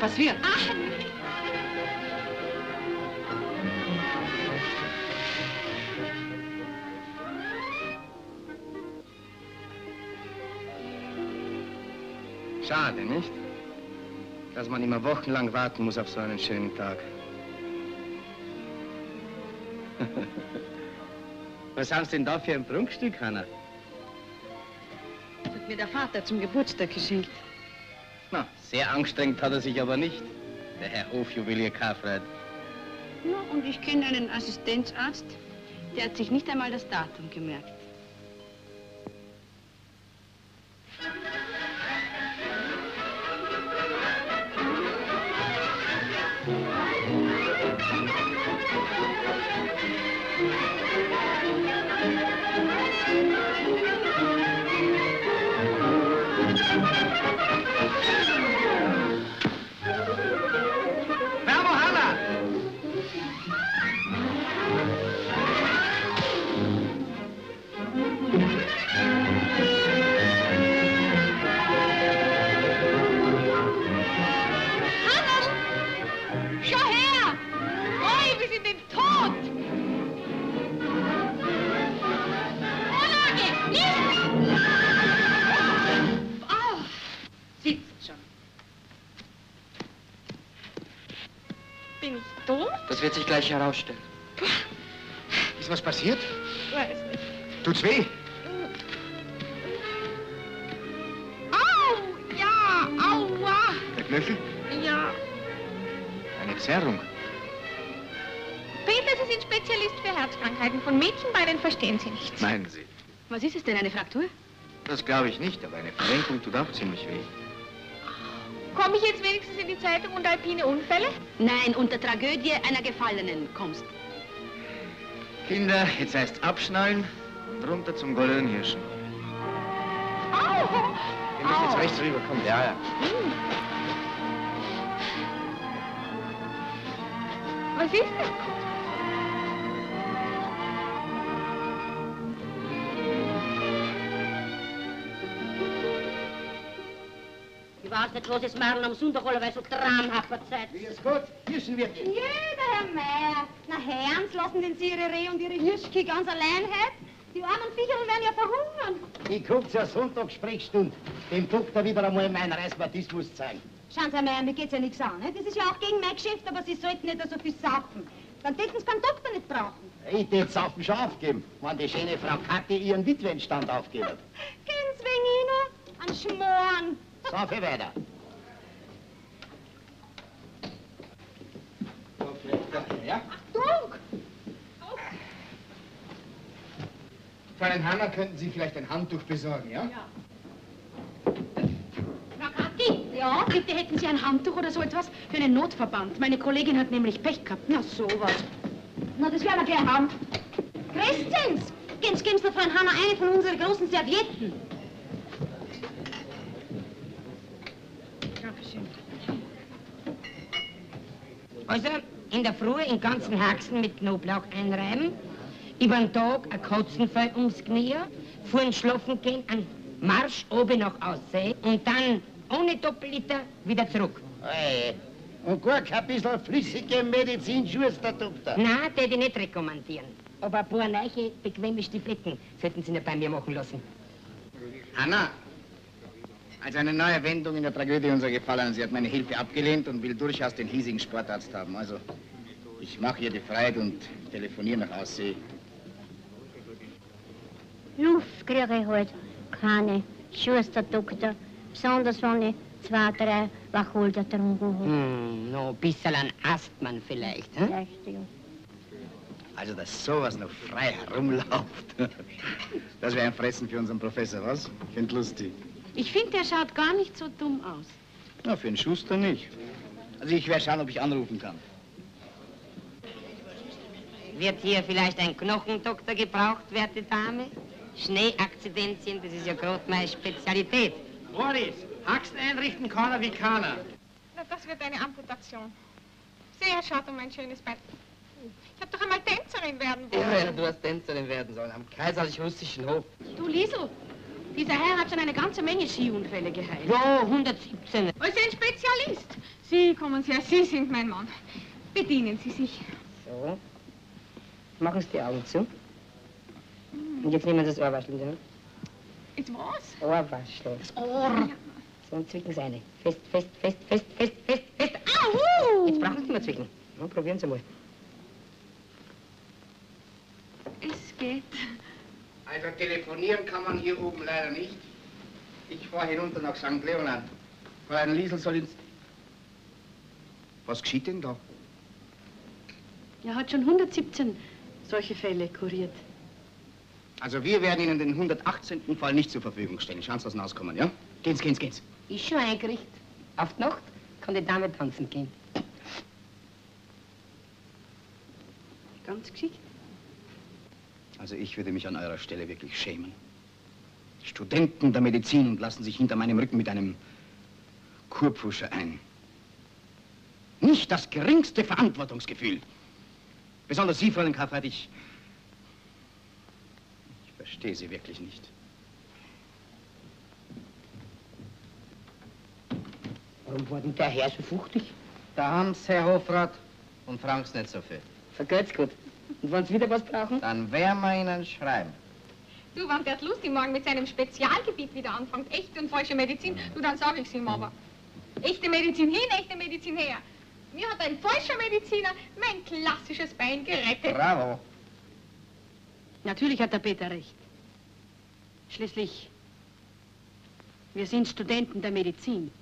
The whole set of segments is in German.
passiert? Ach, Schade, nicht? Dass man immer wochenlang warten muss auf so einen schönen Tag. Was haben Sie denn da für ein Prunkstück, Hanna? Das hat mir der Vater zum Geburtstag geschenkt. Sehr angestrengt hat er sich aber nicht, der Herr Hofjuwelier Karfreud. Ja, und ich kenne einen Assistenzarzt, der hat sich nicht einmal das Datum gemerkt. Das wird sich gleich herausstellen. Ist was passiert? Weiß nicht. Tut's weh? Au! Ja! Aua! Der Knöchel? Ja. Eine Zerrung. Peter, Sie sind Spezialist für Herzkrankheiten. Von Mädchenbeinen verstehen Sie nichts. Meinen Sie? Was ist es denn, eine Fraktur? Das glaube ich nicht, aber eine Verrenkung tut auch ziemlich weh. Komme ich jetzt wenigstens in die Zeitung und alpine Unfälle? Nein, unter Tragödie einer Gefallenen kommst. Kinder, jetzt heißt abschnallen und runter zum Goldenen-Hirschen. Au! Ihr müsst jetzt rechts rüber, kommt. Ja, ja. Was ist denn? Nicht, was es Marlen am Sonntag allerweil so traumhaft Zeit. Wie ist gut? Hirschen wird nicht. Jeder Herr Meier. Na, Herrens, lassen denn Sie Ihre Reh und Ihre Hirschki ganz allein heut? Die armen Viecher werden ja verhungern. Ich guck zur Sonntagssprechstunde. Dem Doktor wieder einmal meinen Rheumatismus zeigen. Schauen Sie, Herr Meier, mir geht's ja nichts an. Ne? Das ist ja auch gegen mein Geschäft, aber Sie sollten nicht so viel saufen. Dann täten Sie keinen Doktor nicht brauchen. Ich tät Saufen schon aufgeben, wenn die schöne Frau Kathi ihren Witwenstand aufgeben. Sie wegen Ihnen? Ein Schmoren. Sauf ich weiter. Ja? Dunk! Fräulein Hanna, könnten Sie vielleicht ein Handtuch besorgen, ja? Frau Kathi? Ja? Bitte hätten Sie ein Handtuch oder so etwas für einen Notverband. Meine Kollegin hat nämlich Pech gehabt. Na, sowas. Na, das werden wir gleich haben. Christens! Gehen Sie, geben Sie der Frau Hanna eine von unseren großen Servietten. Dankeschön. Also in der Früh den ganzen Haxen mit Knoblauch einreiben, über den Tag ein Katzenfell ums Knie, vor den Schlafen gehen, einen Marsch oben nach Aussee und dann ohne Doppelliter wieder zurück. Hey. Und gar kein bisschen flüssige Medizin, Schuster, Doktor. Nein, den ich nicht rekommandieren. Aber ein paar neue, bequeme Stiefeletten sollten Sie nicht bei mir machen lassen. Hanna, also eine neue Wendung in der Tragödie unserer Gefallenen. Sie hat meine Hilfe abgelehnt und will durchaus den hiesigen Sportarzt haben. Also, ich mache ihr die Freiheit und telefoniere nach Aussee. Luft kriege ich halt keine. Schuster, Doktor. Besonders wenn ich zwei, drei Wacholder getrunken habe. Hm, noch ein bisschen an Astmann vielleicht. Hm? Vielleicht, ja. Also, dass sowas noch frei herumläuft. Das wäre ein Fressen für unseren Professor, was? Ich find lustig. Ich finde, der schaut gar nicht so dumm aus. Na, für einen Schuster nicht. Also, ich werde schauen, ob ich anrufen kann. Wird hier vielleicht ein Knochendoktor gebraucht, werte Dame? Schneeakzidenzien, das ist ja gerade meine Spezialität. Boris, Haxen einrichten kann er wie keiner. Na, das wird eine Amputation. Sehr schade um mein schönes Bein. Ich habe doch einmal Tänzerin werden wollen. Ja, ja, du hast Tänzerin werden sollen am kaiserlich-russischen Hof. Du, Liesel, Dieser Herr hat schon eine ganze Menge Skiunfälle geheilt. Ja, 117. Als ein Spezialist. Sie kommen her, Sie sind mein Mann. Bedienen Sie sich. So. Machen Sie die Augen zu. Und jetzt nehmen Sie das Ohrwaschel Hand. Jetzt was? Ohrwaschel. Das Ohr. So, und zwicken Sie eine. Fest, fest, fest, fest, fest, fest, fest. Ahu! Jetzt brauchen Sie nicht mehr zwicken. Ja, probieren Sie mal. Es geht. Also telefonieren kann man hier oben leider nicht. Ich fahre hinunter nach St. Leonard. Fräulein Liesel soll ins... Was geschieht denn da? Er hat schon 117 solche Fälle kuriert. Also wir werden Ihnen den 118. Fall nicht zur Verfügung stellen. Schauen Sie, dass Sie rauskommen, ja? Gehen's, gehen's, gehen's. Ist schon eingerichtet. Auf die Nacht kann die Dame tanzen gehen. Ganz geschickt. Also ich würde mich an eurer Stelle wirklich schämen. Studenten der Medizin und lassen sich hinter meinem Rücken mit einem Kurpfuscher ein. Nicht das geringste Verantwortungsgefühl. Besonders Sie, Fräulein Kaffert, ich... Ich verstehe Sie wirklich nicht. Warum war denn der Herr so fuchtig? Da haben's, Herr Hofrat, und fragen's nicht so viel. Vergeht's gut. Und wenn Sie wieder was brauchen? Dann werden wir Ihnen schreiben. Du, wenn der lustig morgen mit seinem Spezialgebiet wieder anfängt, echte und falsche Medizin, du, dann sag ich's ihm aber. Echte Medizin hin, echte Medizin her. Mir hat ein falscher Mediziner mein klassisches Bein gerettet. Bravo. Natürlich hat der Peter recht. Schließlich, wir sind Studenten der Medizin.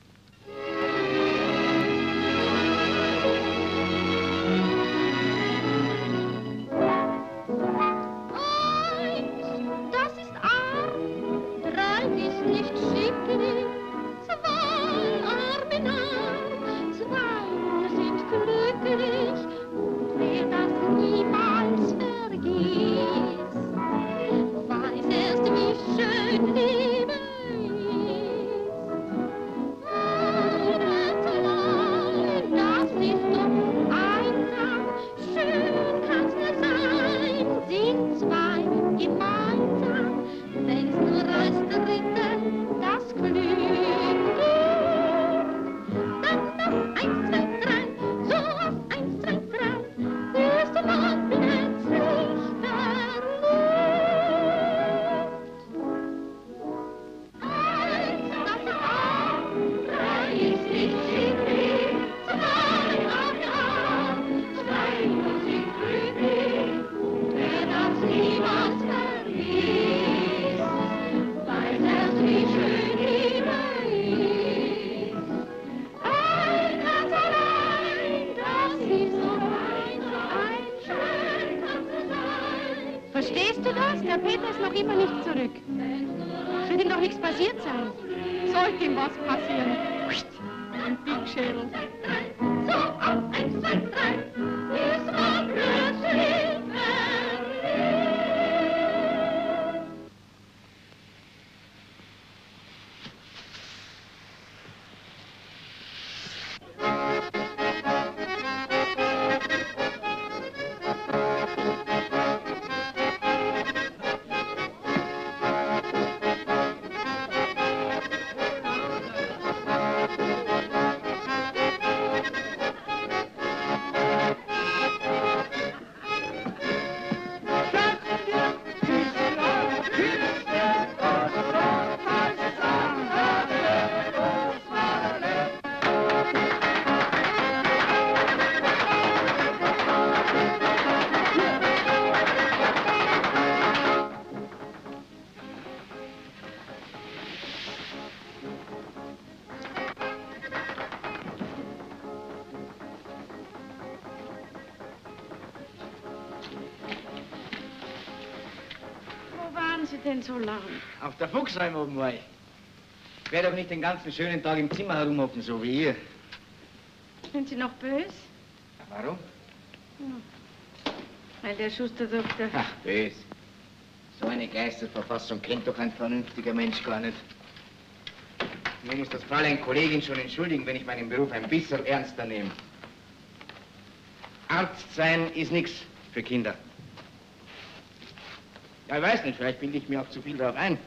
Denn so lang? Auf der Fuchsheim oben war ich. Wer doch nicht den ganzen schönen Tag im Zimmer herumhocken, so wie ihr. Sind Sie noch böse? Warum? Weil der Schusterdoktor... Ach, bös. So eine Geisterverfassung kennt doch ein vernünftiger Mensch gar nicht. Mir muss das Fräulein Kollegin schon entschuldigen, wenn ich meinen Beruf ein bisschen ernster nehme. Arzt sein ist nichts für Kinder. Ja, ich weiß nicht, vielleicht bilde ich mir auch zu viel darauf ein.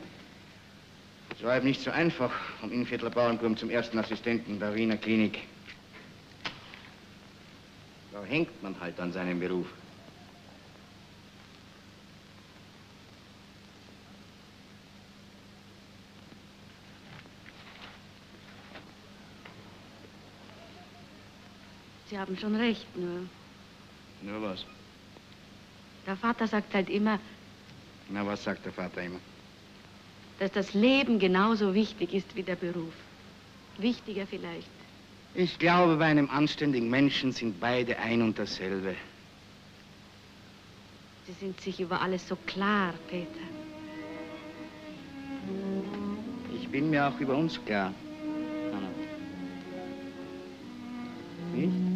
Es war eben nicht so einfach vom Innviertler Bauernturm zum ersten Assistenten der Wiener Klinik. Da hängt man halt an seinem Beruf. Sie haben schon recht, nur Nur was? der Vater sagt halt immer, Na, was sagt der Vater immer? dass das Leben genauso wichtig ist wie der Beruf. Wichtiger vielleicht. Ich glaube, bei einem anständigen Menschen sind beide ein und dasselbe. Sie sind sich über alles so klar, Peter. Ich bin mir auch über uns klar. Anna. Nicht?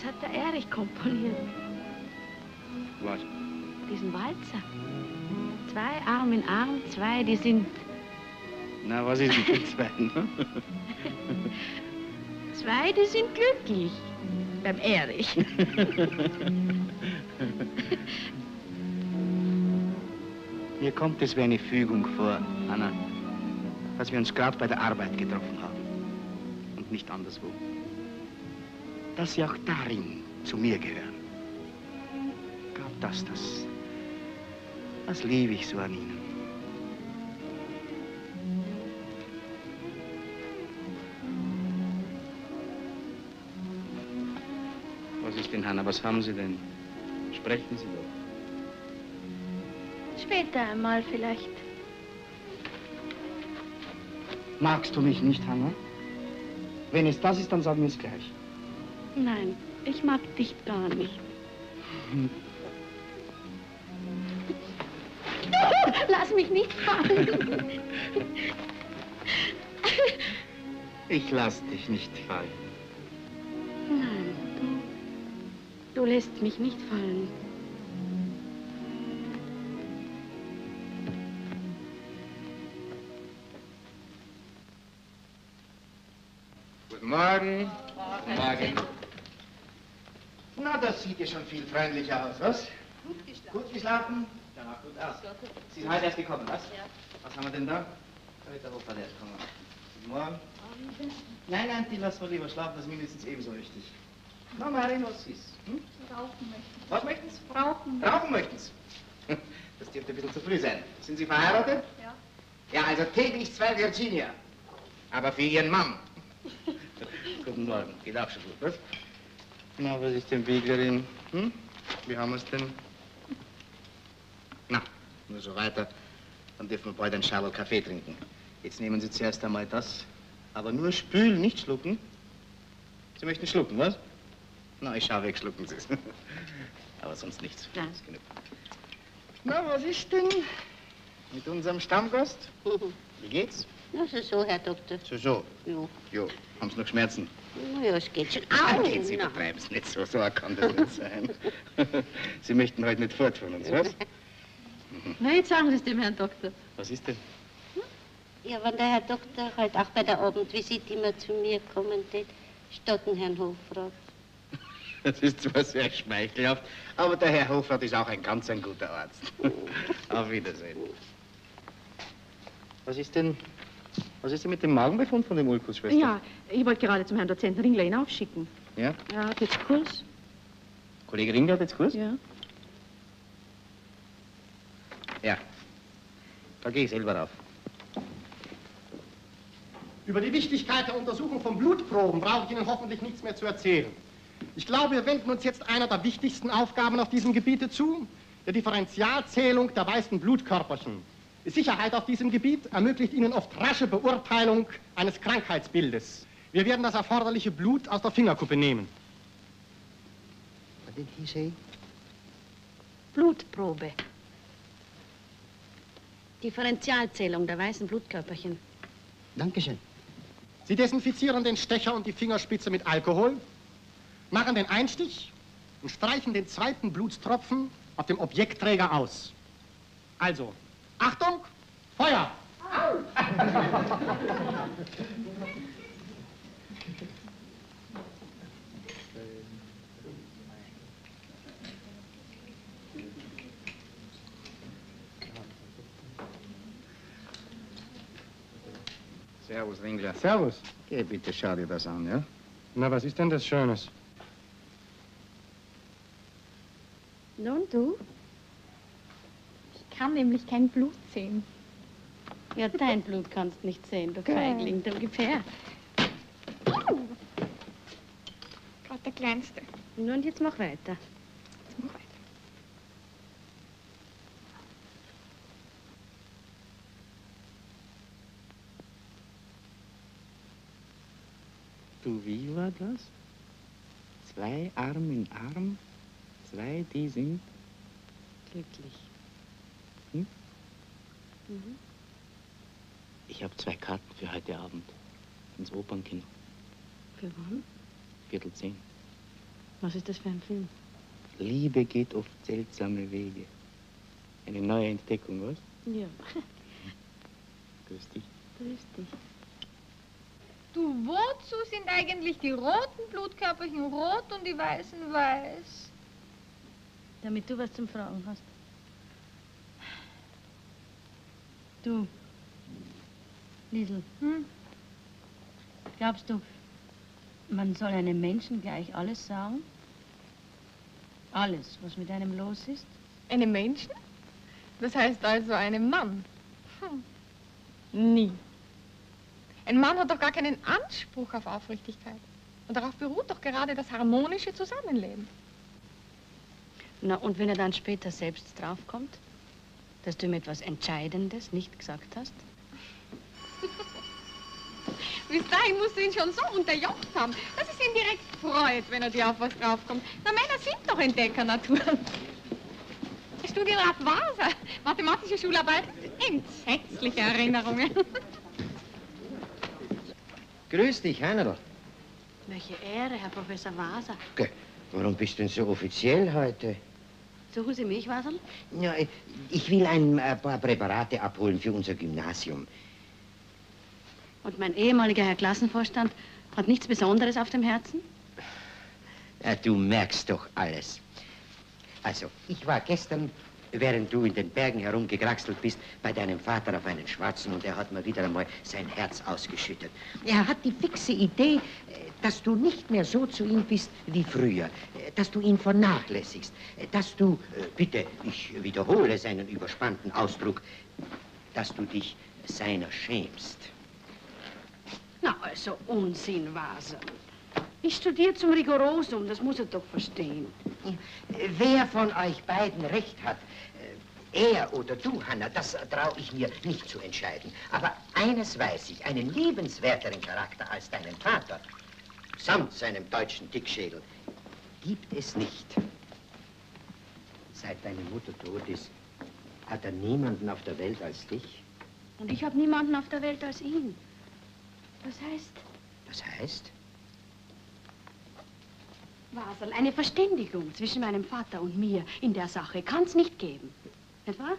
Das hat der Erich komponiert, Was? diesen Walzer. Zwei Arm in Arm, zwei, die sind Na, was ist mit den zweiten? zwei, die sind glücklich. Beim Erich. Mir kommt es wie eine Fügung vor, Anna, dass wir uns gerade bei der Arbeit getroffen haben und nicht anderswo. Dass Sie auch darin zu mir gehören. Gerade das, das, das liebe ich so an Ihnen. Was ist denn, Hanna? Was haben Sie denn? Sprechen Sie doch. Später einmal vielleicht. Magst du mich nicht, Hanna? Wenn es das ist, dann sagen wir es gleich. Nein, ich mag dich gar nicht. Lass mich nicht fallen. Ich lass dich nicht fallen. Nein, du, du lässt mich nicht fallen. Viel freundlicher aus, was? Gut geschlafen. Gut geschlafen? Ja, gut aus. Sie sind heute erst gekommen, was? Ja. Was haben wir denn da? Da wird der Hofer erst kommen. Guten Morgen. Nein, nein, die lassen wir lieber schlafen, das ist mindestens ebenso wichtig. Na, Marin, was ist? Hm? Rauchen möchten. Was möchten Sie? Rauchen. Rauchen möchten Sie? Das dürfte ein bisschen zu früh sein. Sind Sie verheiratet? Ja. Ja, also täglich zwei Virginia. Aber für Ihren Mann. Guten Morgen. Geht auch schon gut, was? Na, was ist denn, Wieglerin? Hm? Wie haben wir es denn? Na, nur so weiter. Dann dürfen wir bald einen Schabel Kaffee trinken. Jetzt nehmen Sie zuerst einmal das. Aber nur spülen, nicht schlucken. Sie möchten schlucken, was? Na, ich schau weg, schlucken Sie es. Aber sonst nichts. Ist genug. Na, was ist denn mit unserem Stammgast? Wie geht's? Na, so, so, Herr Doktor. So, so. Jo. Jo, haben Sie noch Schmerzen? Ja, es geht schon. Ah, Au, geht, Sie na. übertreiben es nicht so. So kann das nicht sein. Sie möchten heute nicht fort von uns, was? Na, jetzt sagen Sie es dem Herrn Doktor. Was ist denn? Ja, wenn der Herr Doktor halt auch bei der Abendvisite immer zu mir kommen tät, statt den Herrn Hofrat. Das ist zwar sehr schmeichelhaft, aber der Herr Hofrat ist auch ein ganz ein guter Arzt. Auf Wiedersehen. Was ist denn, was ist denn mit dem Magenbefund von dem Ulkus, Schwester? Ja, ich wollte gerade zum Herrn Dozenten Ringler ihn aufschicken. Ja? Er hat jetzt Kurs. Kollege Ringler hat jetzt Kurs? Ja. Ja. Da gehe ich selber rauf. Über die Wichtigkeit der Untersuchung von Blutproben brauche ich Ihnen hoffentlich nichts mehr zu erzählen. Ich glaube, wir wenden uns jetzt einer der wichtigsten Aufgaben auf diesem Gebiete zu, der Differentialzählung der weißen Blutkörperchen. Sicherheit auf diesem Gebiet ermöglicht Ihnen oft rasche Beurteilung eines Krankheitsbildes. Wir werden das erforderliche Blut aus der Fingerkuppe nehmen. Was did he say? Blutprobe. Differentialzählung der weißen Blutkörperchen. Dankeschön. Sie desinfizieren den Stecher und die Fingerspitze mit Alkohol, machen den Einstich und streichen den zweiten Blutstropfen auf dem Objektträger aus. Also, Achtung, Feuer! Servus, Ringler. Servus. Geh bitte, schau dir das an, ja? Na, was ist denn das Schönes? Nun, du? Ich kann nämlich kein Blut sehen. Ja, dein Blut kannst nicht sehen, du Feigling, du gib her. Oh! Gerade der Kleinste. Nun, und jetzt mach weiter. Mach weiter. Du, wie war das? Zwei Arm in Arm, zwei, die sind Glücklich. Hm? Mhm. Ich habe zwei Karten für heute Abend. Ins Opernkino. Für wann? Viertel zehn. Was ist das für ein Film? Liebe geht oft seltsame Wege. Eine neue Entdeckung, was? Ja, Grüß dich. grüß dich. Du, wozu sind eigentlich die roten Blutkörperchen rot und die weißen weiß? Damit du was zum Fragen hast. Du, Liesel, Hm? glaubst du, man soll einem Menschen gleich alles sagen? Alles, was mit einem los ist? Einem Menschen? Das heißt also einem Mann? Hm. Nie. Ein Mann hat doch gar keinen Anspruch auf Aufrichtigkeit. Und darauf beruht doch gerade das harmonische Zusammenleben. Na, und wenn er dann später selbst draufkommt, dass du ihm etwas Entscheidendes nicht gesagt hast? Bis dahin musst du ihn schon so unterjocht haben, dass es ihn direkt freut, wenn er dir auf was draufkommt. Na, Männer sind doch Entdeckernaturen. Studienrat Waser, mathematische Schularbeit, entsetzliche Erinnerungen. Grüß dich, Heinrich. Welche Ehre, Herr Professor Waser. Warum bist du denn so offiziell heute? Suchen Sie mich, Waserl? Ja, ich will ein äh, paar Präparate abholen für unser Gymnasium. Und mein ehemaliger Herr Klassenvorstand hat nichts Besonderes auf dem Herzen? Ja, du merkst doch alles. Also, ich war gestern, während du in den Bergen herumgekraxelt bist, bei deinem Vater auf einen Schwarzen und er hat mir wieder einmal sein Herz ausgeschüttet. Er hat die fixe Idee, äh, dass du nicht mehr so zu ihm bist wie früher, äh, dass du ihn vernachlässigst, äh, dass du, bitte, ich wiederhole seinen überspannten Ausdruck, dass du dich seiner schämst. Na, also Unsinn, Waserl. Ich studiere zum Rigorosum, das muss er doch verstehen. Wer von euch beiden recht hat, äh, er oder du, Hanna, das traue ich mir nicht zu entscheiden. Aber eines weiß ich, einen liebenswerteren Charakter als deinen Vater, samt seinem deutschen Dickschädel, gibt es nicht. Seit deine Mutter tot ist, hat er niemanden auf der Welt als dich. Und ich habe niemanden auf der Welt als ihn. Das heißt, Das heißt, Waserl, eine Verständigung zwischen meinem Vater und mir in der Sache kann es nicht geben. Nicht wahr?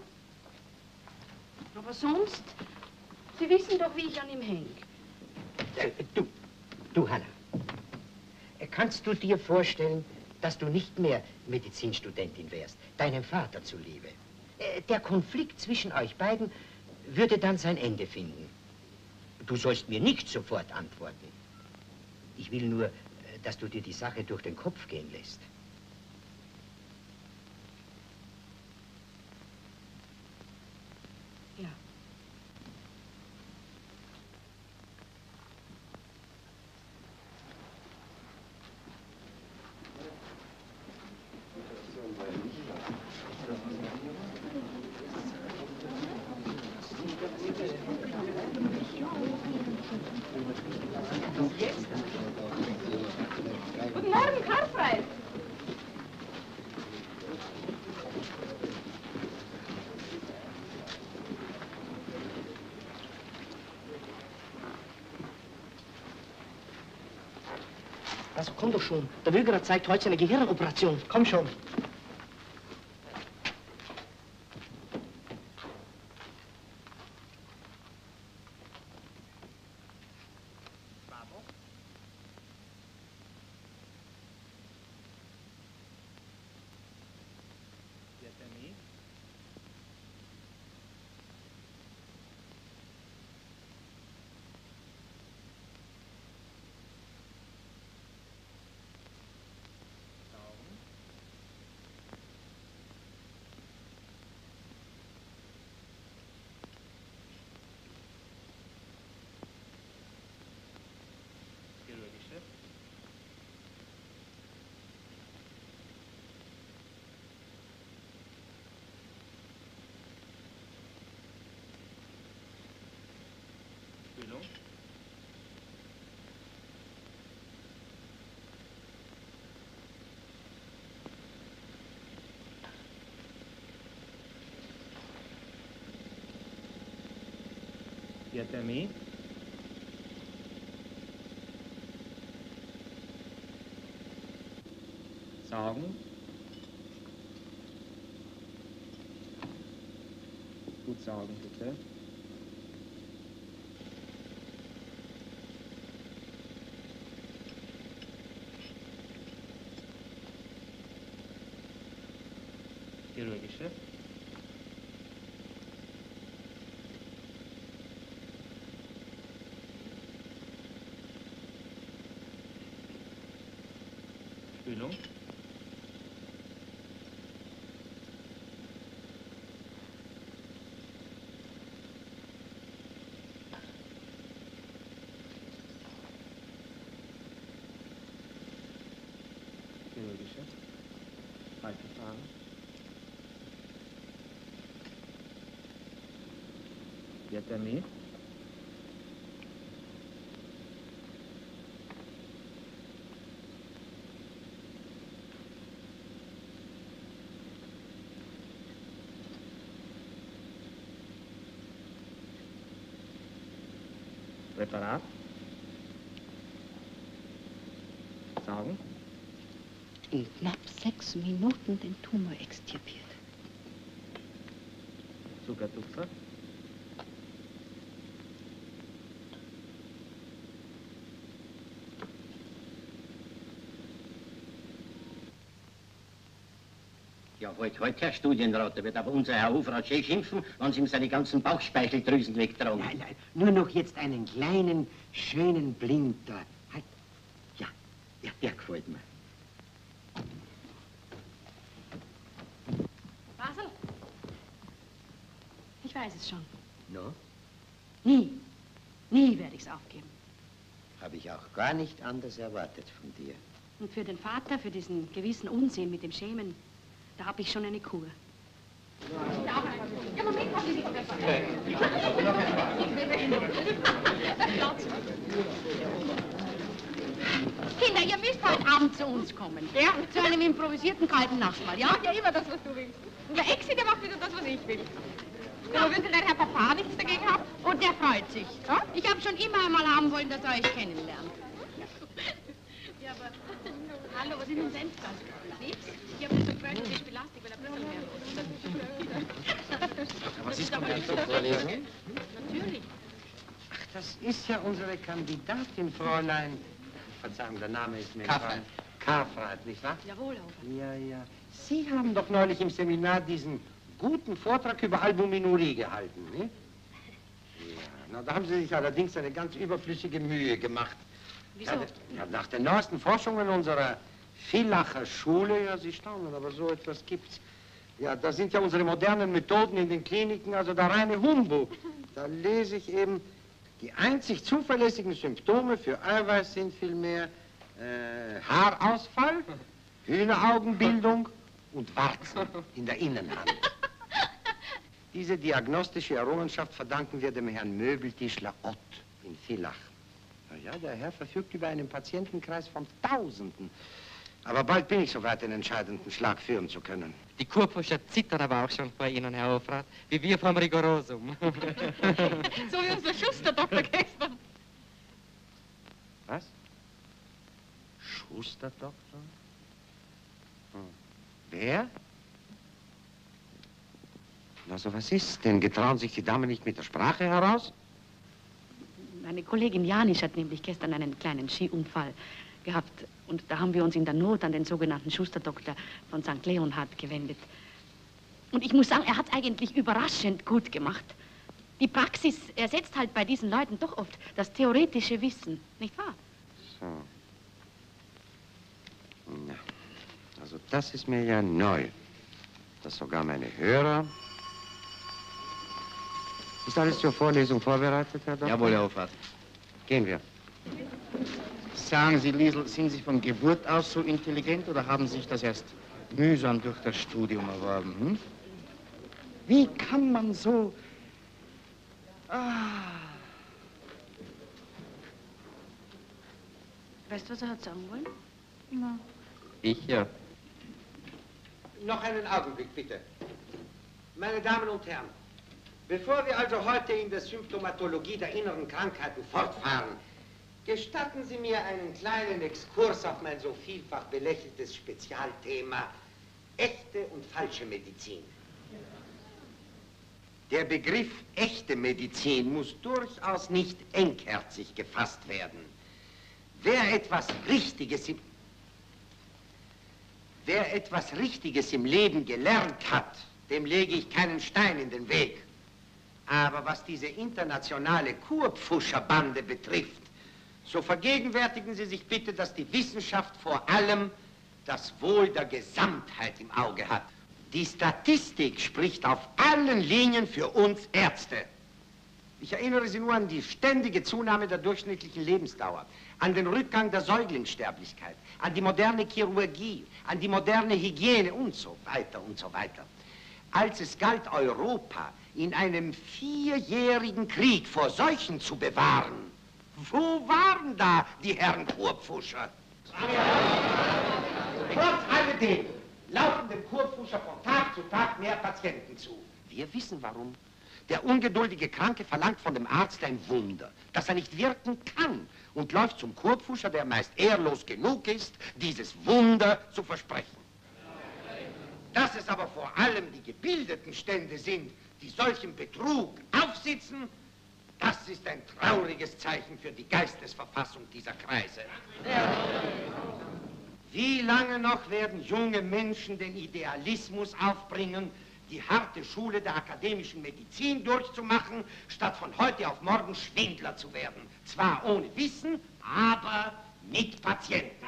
Aber sonst, Sie wissen doch, wie ich an ihm hänge. äh, du, du, Hanna, äh, kannst du dir vorstellen, dass du nicht mehr Medizinstudentin wärst, deinem Vater zuliebe? Äh, Der Konflikt zwischen euch beiden würde dann sein Ende finden. Du sollst mir nicht sofort antworten. Ich will nur, dass du dir die Sache durch den Kopf gehen lässt. Schon. Der Wögerer zeigt heute seine Gehirnoperation. Komm schon. Mit? Sagen. Gut sagen, bitte. Chirurgische. Spülung. Chirurgische. Halbverfahren. Wird er Präparat. Sagen. In knapp sechs Minuten den Tumor extirpiert. Zuckertupfer. Ja, heute, heute, Herr Studienrat, da wird aber unser Herr Hofrat schön schimpfen, wenn Sie ihm seine ganzen Bauchspeicheldrüsen wegtragen. Nein, nein, nur noch jetzt einen kleinen, schönen Blind da. Halt. Ja, ja, der gefällt mir. Basel? Ich weiß es schon. No, Nie. Nie werde ich es aufgeben. habe ich auch gar nicht anders erwartet von dir. Und für den Vater, für diesen gewissen Unsinn mit dem Schämen, da habe ich schon eine Kur. Ja, Moment, haben Sie sich Kinder, ihr müsst heute Abend zu uns kommen. Ja? Zu einem improvisierten kalten Nachtmahl, ja? Ja, immer das, was du willst. Und der Exi, der macht wieder das, was ich will. Aber wenn der Herr Papa nichts dagegen hat, Und der freut sich. Ja? Ich habe schon immer einmal haben wollen, dass er euch kennenlernt. Ja, aber... Hallo, was ist denn Senf da? Nichts? Ich habe das so gefragt, wie viel Lastig, weil er bisschen mehr los. Zur Vorlesung? Natürlich. Ach, das ist ja unsere Kandidatin, Fräulein. Verzeihung, der Name ist mir Karfreid. entfallen. Karfreid, nicht wahr? Jawohl, Hofer. Ja, ja. Sie haben doch neulich im Seminar diesen guten Vortrag über Albuminurie gehalten, ne? Ja, na, da haben Sie sich allerdings eine ganz überflüssige Mühe gemacht. Wieso? Ja, nach den neuesten Forschungen unserer Villacher Schule, ja, Sie staunen, aber so etwas gibt's. Ja, da sind ja unsere modernen Methoden in den Kliniken, also der reine Humbug. Da lese ich eben, die einzig zuverlässigen Symptome für Eiweiß sind vielmehr äh, Haarausfall, Hühneraugenbildung und Warzen in der Innenhand. Diese diagnostische Errungenschaft verdanken wir dem Herrn Möbeltischler Ott in Villach. Na ja, der Herr verfügt über einen Patientenkreis von Tausenden. Aber bald bin ich soweit, den entscheidenden Schlag führen zu können. Die Kurpfuscher zittern aber auch schon vor Ihnen, Herr Hofrat, wie wir vom Rigorosum. so wie unser Schusterdoktor gestern. Was? Schusterdoktor? Hm. Wer? Na, so was ist denn? Getrauen sich die Damen nicht mit der Sprache heraus? Meine Kollegin Janisch hat nämlich gestern einen kleinen Skiunfall gehabt. Und da haben wir uns in der Not an den sogenannten Schusterdoktor von St. Leonhard gewendet. Und ich muss sagen, er hat es eigentlich überraschend gut gemacht. Die Praxis ersetzt halt bei diesen Leuten doch oft das theoretische Wissen, nicht wahr? So. Na, also das ist mir ja neu. Dass sogar meine Hörer... Ist alles zur Vorlesung vorbereitet, Herr Doktor? Jawohl, Herr Hofrat. Gehen wir. Sagen Sie, Liesel, sind Sie von Geburt aus so intelligent oder haben Sie sich das erst mühsam durch das Studium erworben? Hm? Wie kann man so... Ah, Weißt du, was er hat sagen wollen? Na. Ich ja. Noch einen Augenblick, bitte. Meine Damen und Herren, Bevor wir also heute in der Symptomatologie der inneren Krankheiten fortfahren, gestatten Sie mir einen kleinen Exkurs auf mein so vielfach belächeltes Spezialthema echte und falsche Medizin. Der Begriff echte Medizin muss durchaus nicht engherzig gefasst werden. Wer etwas Richtiges im, wer etwas Richtiges im Leben gelernt hat, dem lege ich keinen Stein in den Weg. Aber was diese internationale Kurpfuscherbande betrifft, so vergegenwärtigen Sie sich bitte, dass die Wissenschaft vor allem das Wohl der Gesamtheit im Auge hat. Die Statistik spricht auf allen Linien für uns Ärzte. Ich erinnere Sie nur an die ständige Zunahme der durchschnittlichen Lebensdauer, an den Rückgang der Säuglingssterblichkeit, an die moderne Chirurgie, an die moderne Hygiene und so weiter und so weiter. Als es galt, Europa in einem vierjährigen Krieg vor Seuchen zu bewahren, wo waren da die Herren Kurpfuscher? Trotz alledem laufen dem Kurpfuscher von Tag zu Tag mehr Patienten zu. Wir wissen warum. Der ungeduldige Kranke verlangt von dem Arzt ein Wunder, das er nicht wirken kann und läuft zum Kurpfuscher, der meist ehrlos genug ist, dieses Wunder zu versprechen. Dass es aber vor allem die gebildeten Stände sind, die solchen Betrug aufsitzen, das ist ein trauriges Zeichen für die Geistesverfassung dieser Kreise. Wie lange noch werden junge Menschen den Idealismus aufbringen, die harte Schule der akademischen Medizin durchzumachen, statt von heute auf morgen Schwindler zu werden? Zwar ohne Wissen, aber mit Patienten.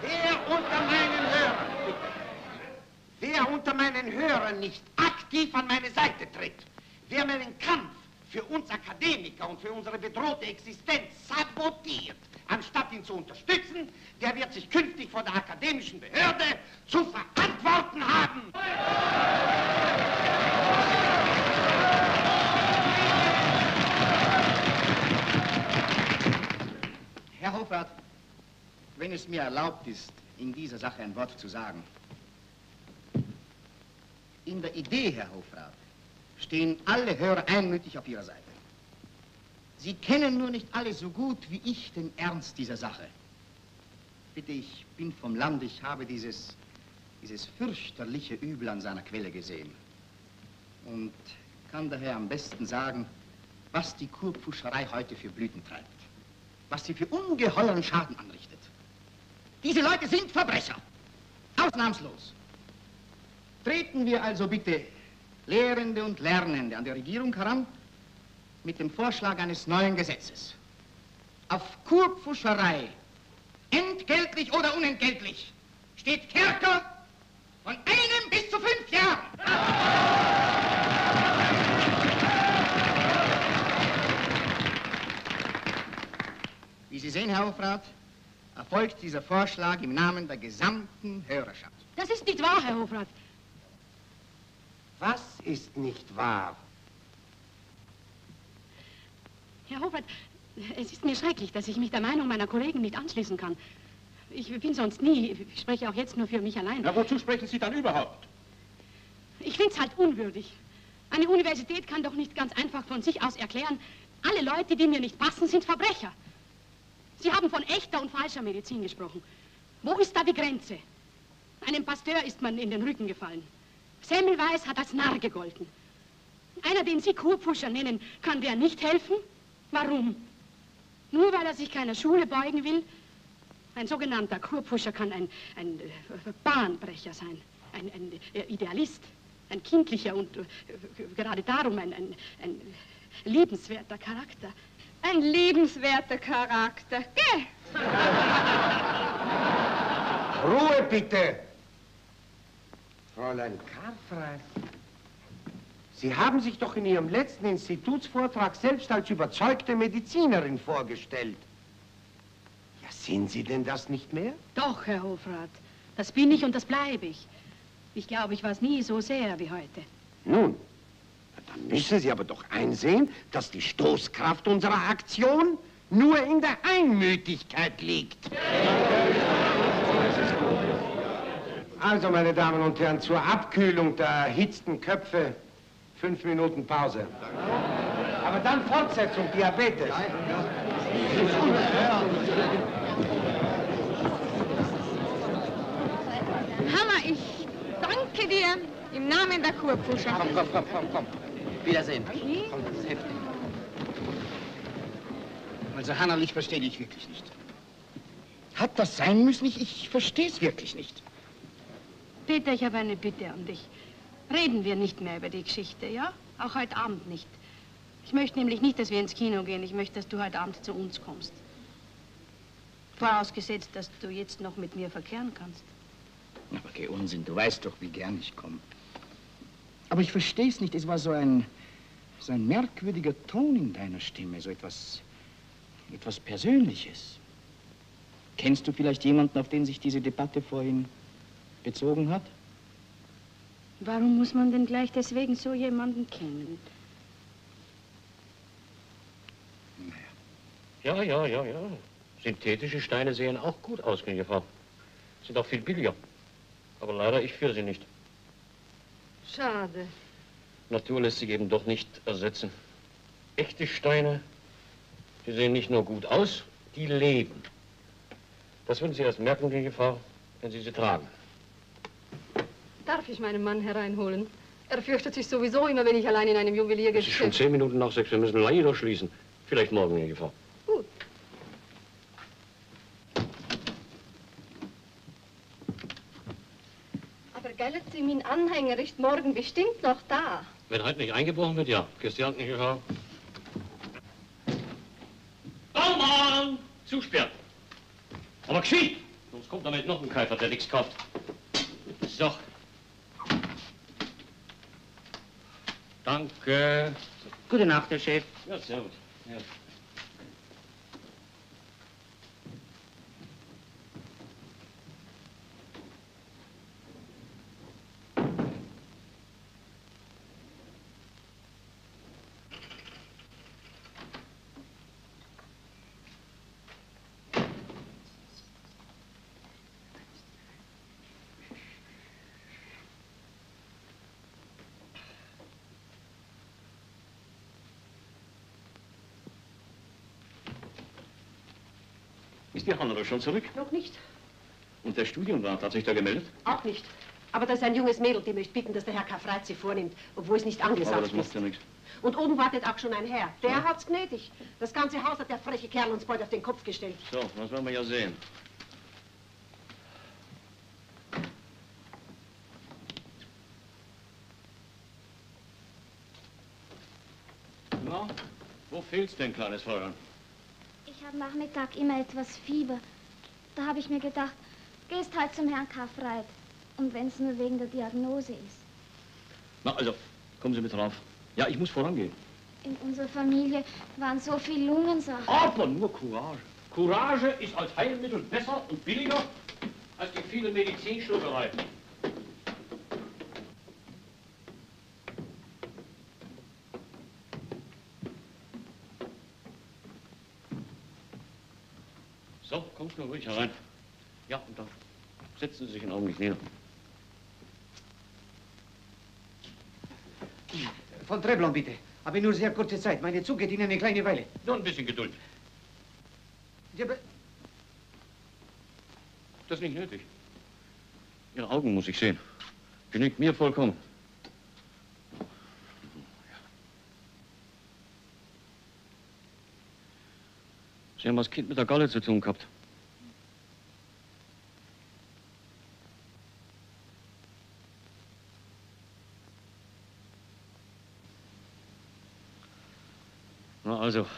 Wer unter meinen Hörern, wer unter meinen Hörern nicht aktiv an meine Seite tritt, wer meinen Kampf für uns Akademiker und für unsere bedrohte Existenz sabotiert, anstatt ihn zu unterstützen, der wird sich künftig vor der akademischen Behörde zu verantworten haben. Herr Hofrat, wenn es mir erlaubt ist, in dieser Sache ein Wort zu sagen. In der Idee, Herr Hofrat, stehen alle Hörer einmütig auf Ihrer Seite. Sie kennen nur nicht alle so gut wie ich den Ernst dieser Sache. Bitte, ich bin vom Land, ich habe dieses, dieses fürchterliche Übel an seiner Quelle gesehen. Und kann daher am besten sagen, was die Kurpfuscherei heute für Blüten treibt. Was sie für ungeheuren Schaden anrichtet. Diese Leute sind Verbrecher. Ausnahmslos. Treten wir also bitte Lehrende und Lernende an der Regierung heran mit dem Vorschlag eines neuen Gesetzes. Auf Kurpfuscherei, entgeltlich oder unentgeltlich, steht Kerker von einem bis zu fünf Jahren. Wie Sie sehen, Herr Hofrat, erfolgt dieser Vorschlag im Namen der gesamten Hörerschaft. Das ist nicht wahr, Herr Hofrat. Was ist nicht wahr? Herr Hofrat, es ist mir schrecklich, dass ich mich der Meinung meiner Kollegen nicht anschließen kann. Ich bin sonst nie, ich spreche auch jetzt nur für mich allein. Na, wozu sprechen Sie dann überhaupt? Ich finde es halt unwürdig. Eine Universität kann doch nicht ganz einfach von sich aus erklären, alle Leute, die mir nicht passen, sind Verbrecher. Sie haben von echter und falscher Medizin gesprochen. Wo ist da die Grenze? Einem Pasteur ist man in den Rücken gefallen. Semmelweis hat als Narr gegolten. Einer, den Sie Kurpfuscher nennen, kann der nicht helfen? Warum? Nur weil er sich keiner Schule beugen will? Ein sogenannter Kurpfuscher kann ein, ein äh, Bahnbrecher sein, ein, ein äh, Idealist, ein kindlicher und äh, gerade darum ein, ein, ein liebenswerter Charakter. Ein liebenswerter Charakter, gell? Ruhe bitte! Fräulein Karfreis, Sie haben sich doch in Ihrem letzten Institutsvortrag selbst als überzeugte Medizinerin vorgestellt. Ja, sind Sie denn das nicht mehr? Doch, Herr Hofrat, das bin ich und das bleibe ich. Ich glaube, ich war es nie so sehr wie heute. Nun, dann müssen Sie aber doch einsehen, dass die Stoßkraft unserer Aktion nur in der Einmütigkeit liegt. Also, meine Damen und Herren, zur Abkühlung der erhitzten Köpfe fünf Minuten Pause. Aber dann Fortsetzung, Diabetes. Hanna, ich danke dir im Namen der Kurpfuscher. Komm, komm, komm, komm, komm. Wiedersehen. Okay. Komm, das Heft. Also, Hannah, ich verstehe dich wirklich nicht. Hat das sein müssen? Ich, ich verstehe es wirklich nicht. Peter, ich habe eine Bitte an dich. Reden wir nicht mehr über die Geschichte, ja? Auch heute Abend nicht. Ich möchte nämlich nicht, dass wir ins Kino gehen. Ich möchte, dass du heute Abend zu uns kommst. Vorausgesetzt, dass du jetzt noch mit mir verkehren kannst. Aber geh Unsinn, du weißt doch, wie gern ich komme. Aber ich verstehe es nicht. Es war so ein, so ein merkwürdiger Ton in deiner Stimme, so etwas, etwas Persönliches. Kennst du vielleicht jemanden, auf den sich diese Debatte vorhin bezogen hat? Warum muss man denn gleich deswegen so jemanden kennen? Ja, ja, ja, ja. Synthetische Steine sehen auch gut aus, gnädige Frau. Sind auch viel billiger. Aber leider ich für sie nicht. Schade. Natur lässt sich eben doch nicht ersetzen. Echte Steine, die sehen nicht nur gut aus, die leben. Das würden Sie erst merken, gnädige Frau, wenn Sie sie tragen. Darf ich meinen Mann hereinholen? Er fürchtet sich sowieso immer, wenn ich allein in einem Es ist schon zehn Minuten nach sechs. Wir müssen leider schließen. Vielleicht morgen, Frau. Gut. Aber Gellert, mein Anhänger ist morgen bestimmt noch da. Wenn heute nicht eingebrochen wird, ja. Christian, Frau. Baumann! Zusperren! Aber geschwind! Sonst kommt damit noch ein Käufer, der nichts kauft. So. Danke. Gute Nacht, Herr Chef. Ja, servus. Ja. Ist die Hanna schon zurück? Noch nicht. Und der Studienrat hat sich da gemeldet? Auch nicht. Aber das ist ein junges Mädel, die möchte bitten, dass der Herr Kaffreit sie vornimmt, obwohl es nicht angesagt Aber das ist. macht ja nichts. Und oben wartet auch schon ein Herr. Der hat's gnädig. Das ganze Haus hat der freche Kerl uns bald auf den Kopf gestellt. So, das werden wir ja sehen. Na, wo fehlt's denn, kleines Fräulein? Nachmittag immer etwas Fieber. Da habe ich mir gedacht, gehst halt zum Herrn Kaffreit. Und wenn es nur wegen der Diagnose ist. Na, also, kommen Sie mit rauf. Ja, ich muss vorangehen. In unserer Familie waren so viele Lungensachen. Aber nur Courage. Courage ist als Heilmittel besser und billiger als die viele Medizinschluckerei. So, kommt nur ruhig herein. Ja, und dann setzen Sie sich einen Augenblick nieder. Von Treblon, bitte. Aber nur sehr kurze Zeit. Meine Zug geht in eine kleine Weile. Nur ein bisschen Geduld. Das ist nicht nötig. Ihre Augen muss ich sehen. Genügt mir vollkommen. Sie haben als Kind mit der Galle zu tun gehabt. Also,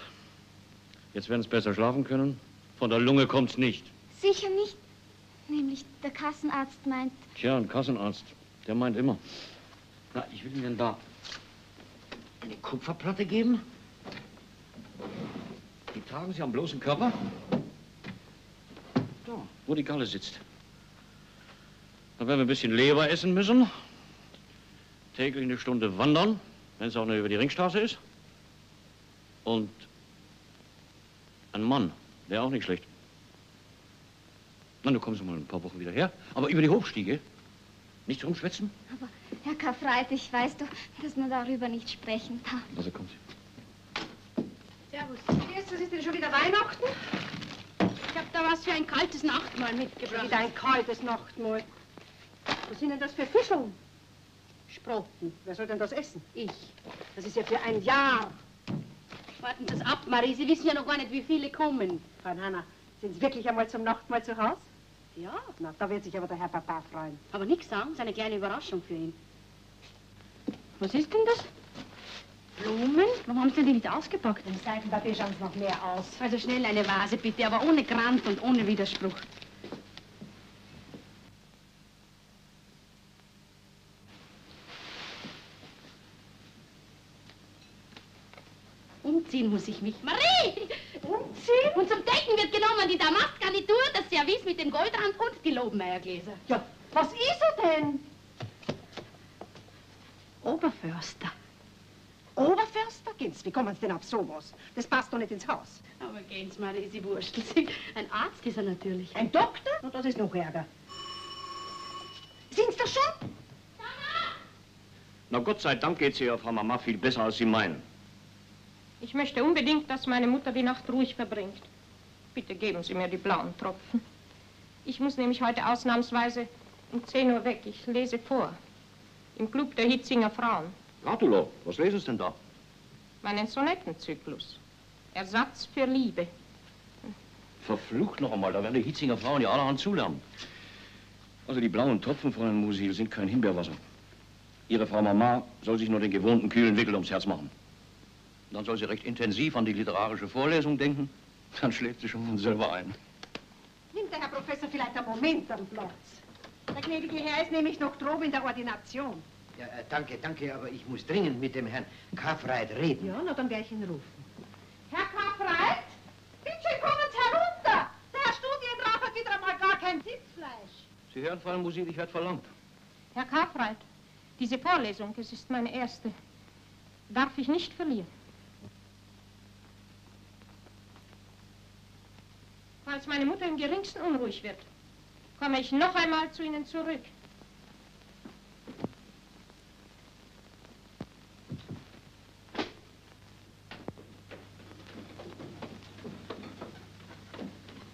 jetzt werden Sie besser schlafen können. Von der Lunge kommt's nicht. Sicher nicht. Nämlich der Kassenarzt meint, Tja, ein Kassenarzt, der meint immer. Na, ich will Ihnen da eine Kupferplatte geben. Die tragen Sie am bloßen Körper. Da, wo die Galle sitzt. Dann werden wir ein bisschen Leber essen müssen. Täglich eine Stunde wandern, wenn es auch nur über die Ringstraße ist. Und ein Mann, wäre auch nicht schlecht. Na, du kommst mal ein paar Wochen wieder her. Aber über die Hofstiege. Nichts rumschwätzen. aber Herr Karfreid, ich weiß doch, dass man darüber nicht sprechen darf. Also kommt sie. Servus. Erst, ist denn schon wieder Weihnachten? Ich habe da was für ein kaltes Nachtmahl mitgebracht. Wieder ein kaltes Nachtmahl. Was sind denn das für Fischeln? Sprotten. Wer soll denn das essen? Ich. Das ist ja für ein Jahr. Warten Sie es ab, Marie. Sie wissen ja noch gar nicht, wie viele kommen. Frau Hanna, sind Sie wirklich einmal zum Nachtmahl zu Hause? Ja. Na, da wird sich aber der Herr Papa freuen. Aber nichts sagen, das ist eine kleine Überraschung für ihn. Was ist denn das? Blumen? Warum haben Sie denn die nicht ausgepackt? Im Seitenpapier schauen Sie noch mehr aus. Also schnell eine Vase bitte, aber ohne Krant und ohne Widerspruch. Umziehen muss ich mich. Marie! Umziehen? Und zum Decken wird genommen die Damastgarnitur, das Service mit dem Goldrand und die Lobenmeiergläser. Ja, was ist er denn? Oberförster. Oberförster? Gins, wie kommen Sie denn auf sowas? Das passt doch nicht ins Haus. Aber gehen Sie, Marie, Sie sich. Ein Arzt ist er natürlich. Ein Doktor? Na, das ist noch ärger. Sind's das schon? Na Gott sei Dank geht's Ihrer Frau Mama viel besser, als Sie meinen. Ich möchte unbedingt, dass meine Mutter die Nacht ruhig verbringt. Bitte geben Sie mir die blauen Tropfen. Ich muss nämlich heute ausnahmsweise um 10 Uhr weg. Ich lese vor. Im Club der Hitzinger Frauen. Gratulo, was lesen Sie denn da? Meinen Sonettenzyklus. Ersatz für Liebe. Verflucht noch einmal, da werden die Hitzinger Frauen ja allerhand zulernen. Also die blauen Tropfen, Fräulein Musil, sind kein Himbeerwasser. Ihre Frau Mama soll sich nur den gewohnten kühlen Wickel ums Herz machen. Dann soll sie recht intensiv an die literarische Vorlesung denken. Dann schläft sie schon von selber ein. Nimmt der Herr Professor vielleicht einen Moment am Platz? Der gnädige Herr ist nämlich noch droben in der Ordination. Ja, äh, danke, danke, aber ich muss dringend mit dem Herrn Karfreid reden. Ja, na dann werde ich ihn rufen. Herr Karfreid, bitte kommen Sie herunter. Der Herr Studienrat hat wieder einmal gar kein Sitzfleisch. Sie hören, Fräulein Musil, ich werde verlangt. Herr Karfreid, diese Vorlesung, es ist meine erste, darf ich nicht verlieren. Falls meine Mutter im geringsten unruhig wird, komme ich noch einmal zu Ihnen zurück.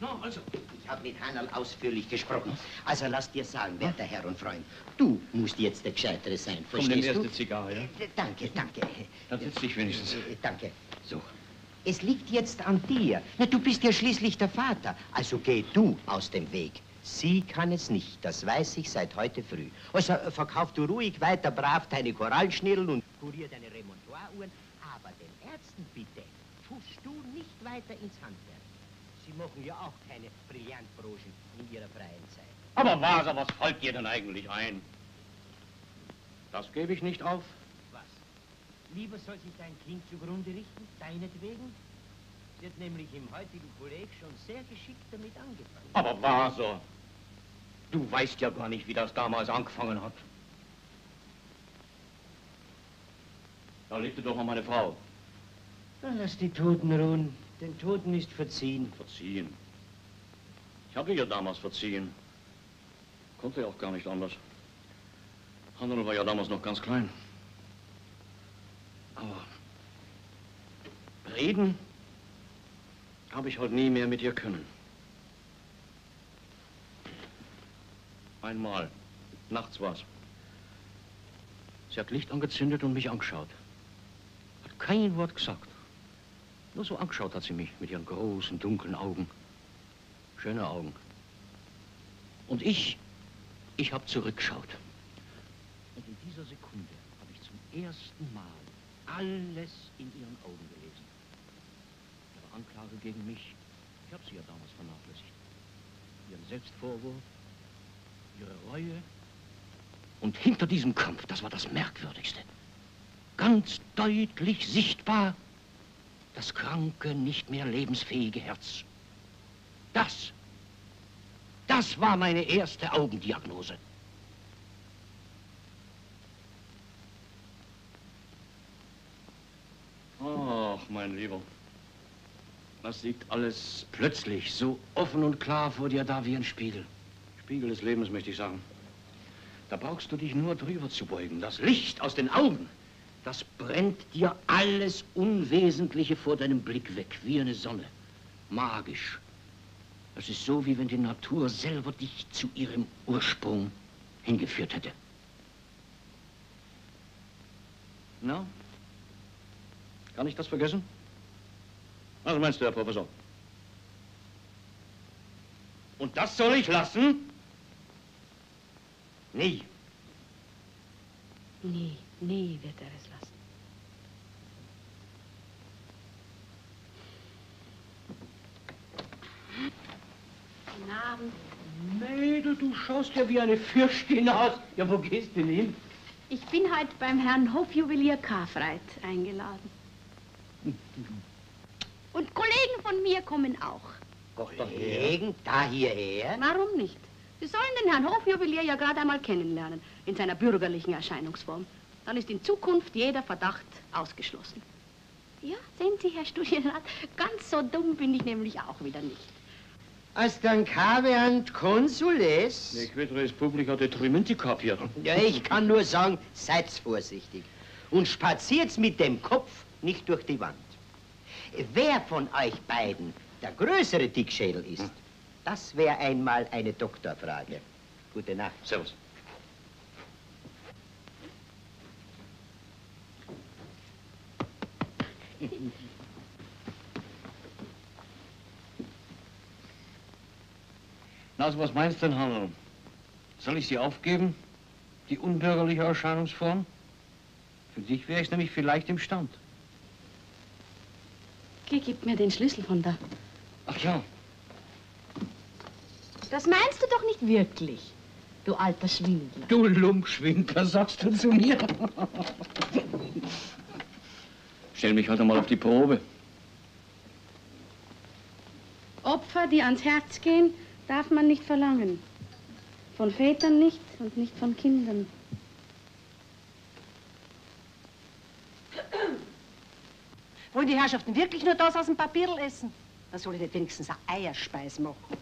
No, also. Ich habe mit Hannal ausführlich gesprochen. Also lass dir sagen, werter Herr und Freund, du musst jetzt der Gescheitere sein, Komm, verstehst nimm du? erst die Zigarre, ja? Äh, Danke, danke. Dann setz dich wenigstens. Äh, Danke. Es liegt jetzt an dir. Na, du bist ja schließlich der Vater. Also geh du aus dem Weg. Sie kann es nicht, das weiß ich seit heute früh. Also äh, verkauf du ruhig weiter brav deine Korallschnirren und kurier deine Remontoiruhren. Aber den Ärzten bitte, fußt du nicht weiter ins Handwerk. Sie machen ja auch keine Brillantbroschen in ihrer freien Zeit. Aber Waser, was fällt dir denn eigentlich ein? Das gebe ich nicht auf. Lieber soll sich dein Kind zugrunde richten, deinetwegen? Sie hat nämlich im heutigen Kolleg schon sehr geschickt damit angefangen. Aber Waser, du weißt ja gar nicht, wie das damals angefangen hat. Da lebte doch noch meine Frau. Dann lass die Toten ruhen. Den Toten ist verziehen. Verziehen? Ich habe ihr damals verziehen. Konnte ja auch gar nicht anders. Hannel war ja damals noch ganz klein. Aber reden habe ich heute nie mehr mit ihr können. Einmal, nachts war's. Sie hat Licht angezündet und mich angeschaut. Hat kein Wort gesagt. Nur so angeschaut hat sie mich mit ihren großen, dunklen Augen. Schöne Augen. Und ich, ich habe zurückgeschaut. Und in dieser Sekunde habe ich zum ersten Mal alles in ihren Augen gelesen. Ihre Anklage gegen mich, ich habe sie ja damals vernachlässigt. Ihren Selbstvorwurf, ihre Reue. Und hinter diesem Kampf, das war das Merkwürdigste, ganz deutlich sichtbar, das kranke, nicht mehr lebensfähige Herz. Das, das war meine erste Augendiagnose. Ach, mein Lieber, das liegt alles plötzlich so offen und klar vor dir da wie ein Spiegel. Spiegel des Lebens, möchte ich sagen. Da brauchst du dich nur drüber zu beugen. Das Licht aus den Augen, das brennt dir alles Unwesentliche vor deinem Blick weg, wie eine Sonne. Magisch. Das ist so, wie wenn die Natur selber dich zu ihrem Ursprung hingeführt hätte. Na? Kann ich das vergessen? Was meinst du, Herr Professor? Und das soll ich lassen? Nie. Nie, nie wird er es lassen. Guten Abend. Mädel, du schaust ja wie eine Fürstin aus. Ja, wo gehst du denn hin? Ich bin heute beim Herrn Hofjuwelier Karfreit eingeladen. Und Kollegen von mir kommen auch. Kollegen, da hierher? Warum nicht? Sie sollen den Herrn Hofjuwelier ja gerade einmal kennenlernen, in seiner bürgerlichen Erscheinungsform. Dann ist in Zukunft jeder Verdacht ausgeschlossen. Ja, sehen Sie, Herr Studienrat, ganz so dumm bin ich nämlich auch wieder nicht. Als dann caveant consules. Ne quid res publica detrimenti capier. Ja, ich kann nur sagen, seid vorsichtig. Und spaziert's mit dem Kopf nicht durch die Wand. Wer von euch beiden der größere Dickschädel ist, das wäre einmal eine Doktorfrage. Gute Nacht. Servus. Na, also was meinst du denn, Hanno? Soll ich sie aufgeben? Die unbürgerliche Erscheinungsform? Für dich wäre ich nämlich vielleicht imstand. Geh, gib mir den Schlüssel von da. Ach ja, Das meinst du doch nicht wirklich, du alter Schwindler. du Lumpschwindler, sagst du zu mir. Stell mich heute mal auf die Probe. Opfer, die ans Herz gehen, darf man nicht verlangen. Von Vätern nicht und nicht von Kindern. Wollen die Herrschaften wirklich nur das aus dem Papierl essen? Da soll ich nicht wenigstens eine Eierspeis machen.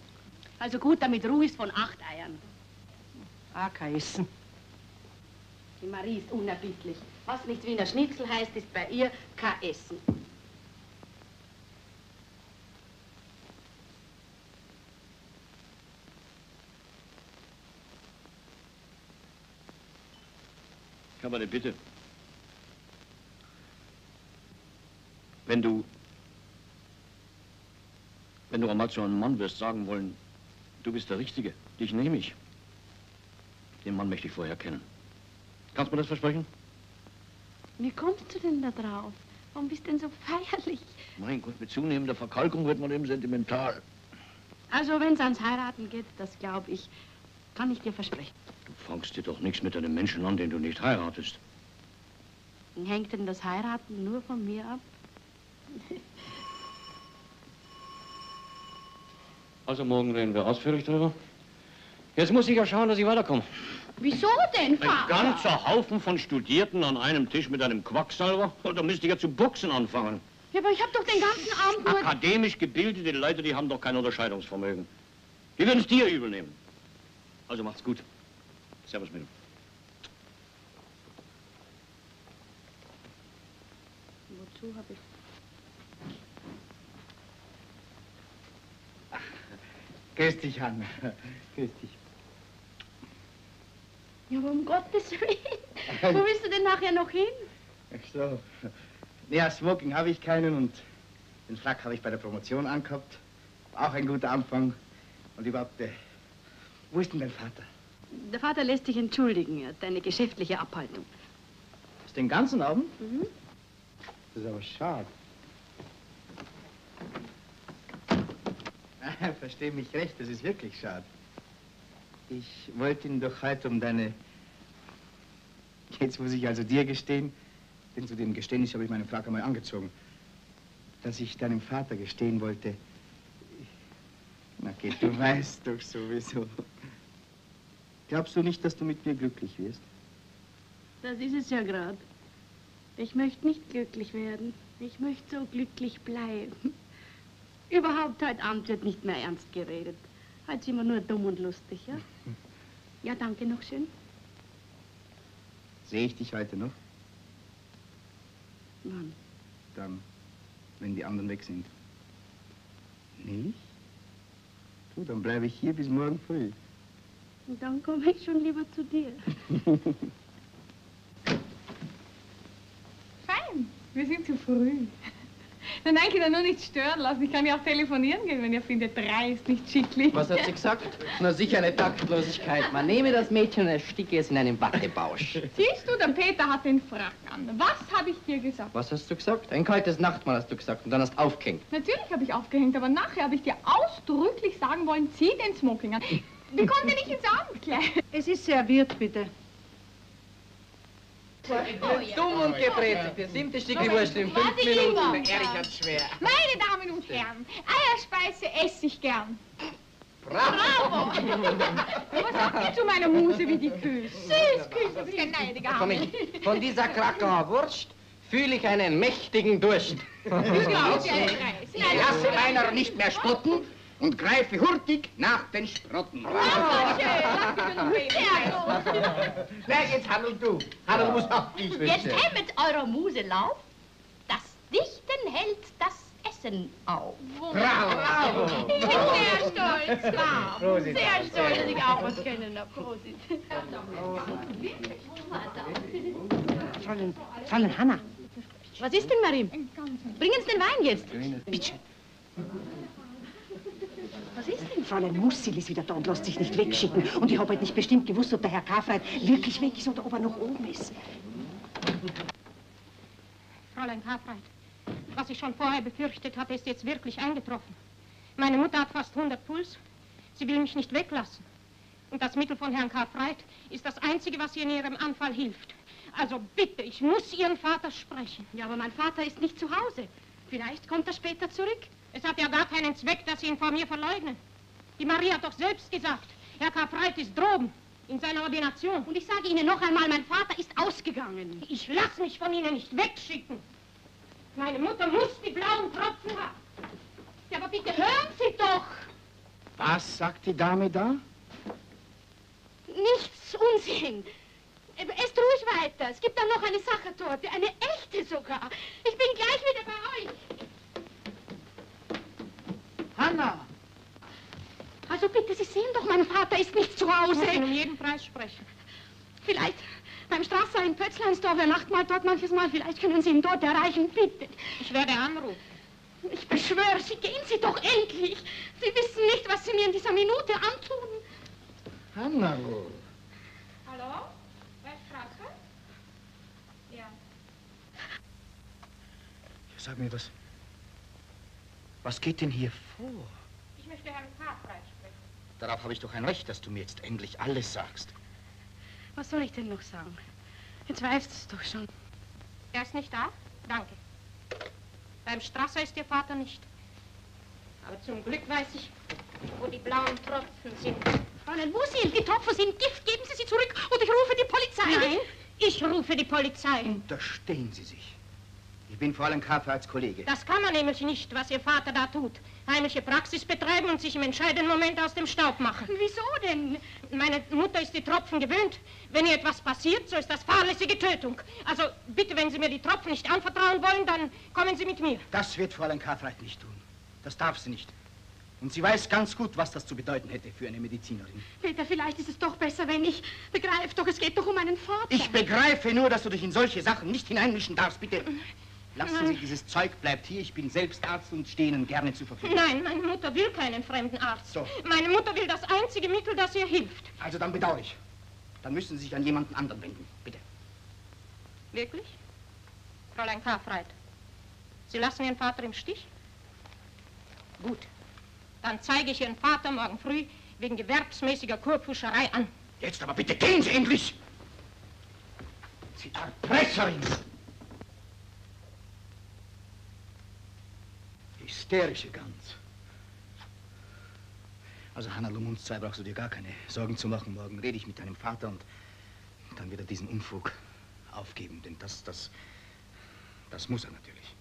Also gut, damit Ruhe ist von acht Eiern. Ah, kein Essen. Die Marie ist unerbittlich. Was nicht Wiener Schnitzel heißt, ist bei ihr kein Essen. Ich habe eine Bitte. Wenn du, wenn du einmal zu einem Mann wirst sagen wollen, du bist der Richtige, dich nehme ich. Den Mann möchte ich vorher kennen. Kannst du mir das versprechen? Wie kommst du denn da drauf? Warum bist du denn so feierlich? Mein Gott, mit zunehmender Verkalkung wird man eben sentimental. Also, wenn es ans Heiraten geht, das glaube ich, kann ich dir versprechen. Du fangst dir doch nichts mit einem Menschen an, den du nicht heiratest. Hängt denn das Heiraten nur von mir ab? Also morgen reden wir ausführlich drüber. Jetzt muss ich ja schauen, dass ich weiterkomme. Wieso denn, Ein Vater? ganzer Haufen von Studierten an einem Tisch mit einem Quacksalber. Und da müsste ich ja zu boxen anfangen. Ja, aber ich habe doch den ganzen Abend nur... Akademisch gebildete Leute, die haben doch kein Unterscheidungsvermögen. Die würden es dir übel nehmen. Also macht's gut. Servus, Mädel. Wozu habe ich... Grüß dich, Hanna. Grüß dich. Ja, aber um Gottes Willen. Wo willst du denn nachher noch hin? Ach so. Ja, Smoking habe ich keinen und den Frack habe ich bei der Promotion angehabt. Auch ein guter Anfang. Und überhaupt, äh, wo ist denn dein Vater? Der Vater lässt dich entschuldigen. Er hat eine geschäftliche Abhaltung. Ist den ganzen Abend? Mhm. Das ist aber schade. Versteh mich recht, das ist wirklich schade. Ich wollte ihn doch heute um deine... Jetzt muss ich also dir gestehen, denn zu dem Geständnis habe ich meinen Frack einmal angezogen, dass ich deinem Vater gestehen wollte. Na geht, du weißt doch sowieso. Glaubst du nicht, dass du mit mir glücklich wirst? Das ist es ja gerade. Ich möchte nicht glücklich werden. Ich möchte so glücklich bleiben. Überhaupt, heute Abend wird nicht mehr ernst geredet. Heute sind wir nur dumm und lustig, ja? Ja, danke noch schön. Sehe ich dich heute noch? Wann? Dann, wenn die anderen weg sind. Nicht? Du, dann bleibe ich hier bis morgen früh. Und dann komme ich schon lieber zu dir. Fein, wir sind zu früh. Dann danke ich dir nur nicht stören lassen. Ich kann ja auch telefonieren gehen, wenn ihr findet, drei ist nicht schicklich. Was hat sie gesagt? Na sicher eine Taktlosigkeit. Man nehme das Mädchen und ersticke es in einem Wattebausch. Siehst du, der Peter hat den Frack an. Was habe ich dir gesagt? Was hast du gesagt? Ein kaltes Nachtmahl hast du gesagt und dann hast aufgehängt. Natürlich habe ich aufgehängt, aber nachher habe ich dir ausdrücklich sagen wollen, zieh den Smoking an. Wie kommt ihr nicht ins Abendkleid? Es ist serviert, bitte. Dumm und gebrezelt. Der siebte Stück Wurst in fünf Minuten. Erich hat's schwer. Meine Damen und Herren, Eierspeise esse ich gern. Bravo! Was sagt ihr zu meiner Muse wie die Kühe? Süß, ist kein neidiger Von, von dieser Krakauer Wurst fühle ich einen mächtigen Durst. Lasse meiner nicht mehr spotten und greife hurtig nach den Sprotten. Wer geht's, Handel, du? Handel muss auch ich Jetzt hemmet eurer Muse Lauf, das Dichten hält das Essen auf. Bravo! Ich bin sehr stolz, wow. Prosit. Sehr stolz, dass ich auch was kennen habe. Prosit. Fräulein, Fräulein Hanna. Was ist denn, Marim? Bringen Sie den Wein jetzt. Bitte. Was ist denn? Fräulein Mussil ist wieder da und lässt sich nicht wegschicken. Und ich habe halt nicht bestimmt gewusst, ob der Herr Karfreit wirklich weg ist oder ob er noch oben ist. Fräulein Karfreit, was ich schon vorher befürchtet hatte, ist jetzt wirklich eingetroffen. Meine Mutter hat fast 100 Puls. Sie will mich nicht weglassen. Und das Mittel von Herrn Karfreit ist das Einzige, was ihr in ihrem Anfall hilft. Also bitte, ich muss Ihren Vater sprechen. Ja, aber mein Vater ist nicht zu Hause. Vielleicht kommt er später zurück. Es hat ja gar keinen Zweck, dass Sie ihn vor mir verleugnen. Die Marie hat doch selbst gesagt, Herr Karfreit ist droben, in seiner Ordination. Und ich sage Ihnen noch einmal, mein Vater ist ausgegangen. Ich lasse mich von Ihnen nicht wegschicken. Meine Mutter muss die blauen Tropfen haben. Ja, aber bitte hören Sie doch. Was sagt die Dame da? Nichts Unsinn. Esst ruhig weiter. Es gibt da noch eine Sachertorte, eine echte sogar. Ich bin gleich wieder bei euch. Hanna! Also bitte, Sie sehen doch, mein Vater ist nicht zu Hause. Ich muss um jeden Preis sprechen. Vielleicht beim Strasser in Pötzleinsdorf, er macht mal dort manches Mal. Vielleicht können Sie ihn dort erreichen, bitte. Ich werde anrufen. Ich beschwöre Sie, gehen Sie doch endlich. Sie wissen nicht, was Sie mir in dieser Minute antun. Hanna, Hallo? Wer ist Strasser? Ja. Sag mir, was... Was geht denn hier vor? Ich möchte Herrn Karfreit sprechen. Darauf habe ich doch ein Recht, dass du mir jetzt endlich alles sagst. Was soll ich denn noch sagen? Jetzt weißt es doch schon. Er ist nicht da? Danke. Beim Strasser ist Ihr Vater nicht. Aber zum Glück weiß ich, wo die blauen Tropfen sind. Fräulein Musil, die Tropfen sind Gift. Geben Sie sie zurück und ich rufe die Polizei. Nein, ich rufe die Polizei. Unterstehen Sie sich. Ich bin Fräulein Kaffee als Kollege. Das kann man nämlich nicht, was Ihr Vater da tut. Heimliche Praxis betreiben und sich im entscheidenden Moment aus dem Staub machen. Wieso denn? Meine Mutter ist die Tropfen gewöhnt. Wenn ihr etwas passiert, so ist das fahrlässige Tötung. Also bitte, wenn Sie mir die Tropfen nicht anvertrauen wollen, dann kommen Sie mit mir. Das wird Fräulein Cartwright nicht tun. Das darf sie nicht. Und sie weiß ganz gut, was das zu bedeuten hätte für eine Medizinerin. Peter, vielleicht ist es doch besser, wenn ich begreife doch, es geht doch um meinen Vater. Ich begreife nur, dass du dich in solche Sachen nicht hineinmischen darfst. Bitte lassen Sie dieses Zeug, bleibt hier. Ich bin selbst Arzt und stehe Ihnen gerne zur Verfügung. Nein, meine Mutter will keinen fremden Arzt. So. Meine Mutter will das einzige Mittel, das ihr hilft. Also dann bedauere ich. Dann müssen Sie sich an jemanden anderen wenden. Bitte. Wirklich? Fräulein Karfreit, Sie lassen Ihren Vater im Stich? Gut. Dann zeige ich Ihren Vater morgen früh wegen gewerbsmäßiger Kurpfuscherei an. Jetzt aber bitte gehen Sie endlich! Sie Erpresserin! Hysterische Gans. Also, Hanna Lumuns 2 brauchst du dir gar keine Sorgen zu machen. Morgen rede ich mit deinem Vater und dann wird er diesen Unfug aufgeben. Denn das, das, das muss er natürlich.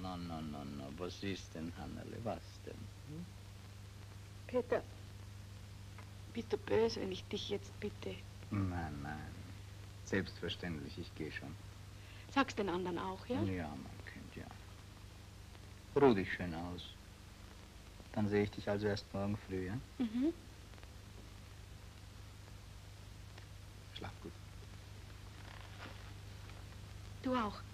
Na, na, na, na, was ist denn, Hannerle, was denn? Peter, bist du böse, wenn ich dich jetzt bitte, Nein, nein. Selbstverständlich, ich gehe schon. Sag's den anderen auch, ja? Ja, ja. Ruh dich schön aus. Dann sehe ich dich also erst morgen früh, ja? Mhm. Schlaf gut. Du auch.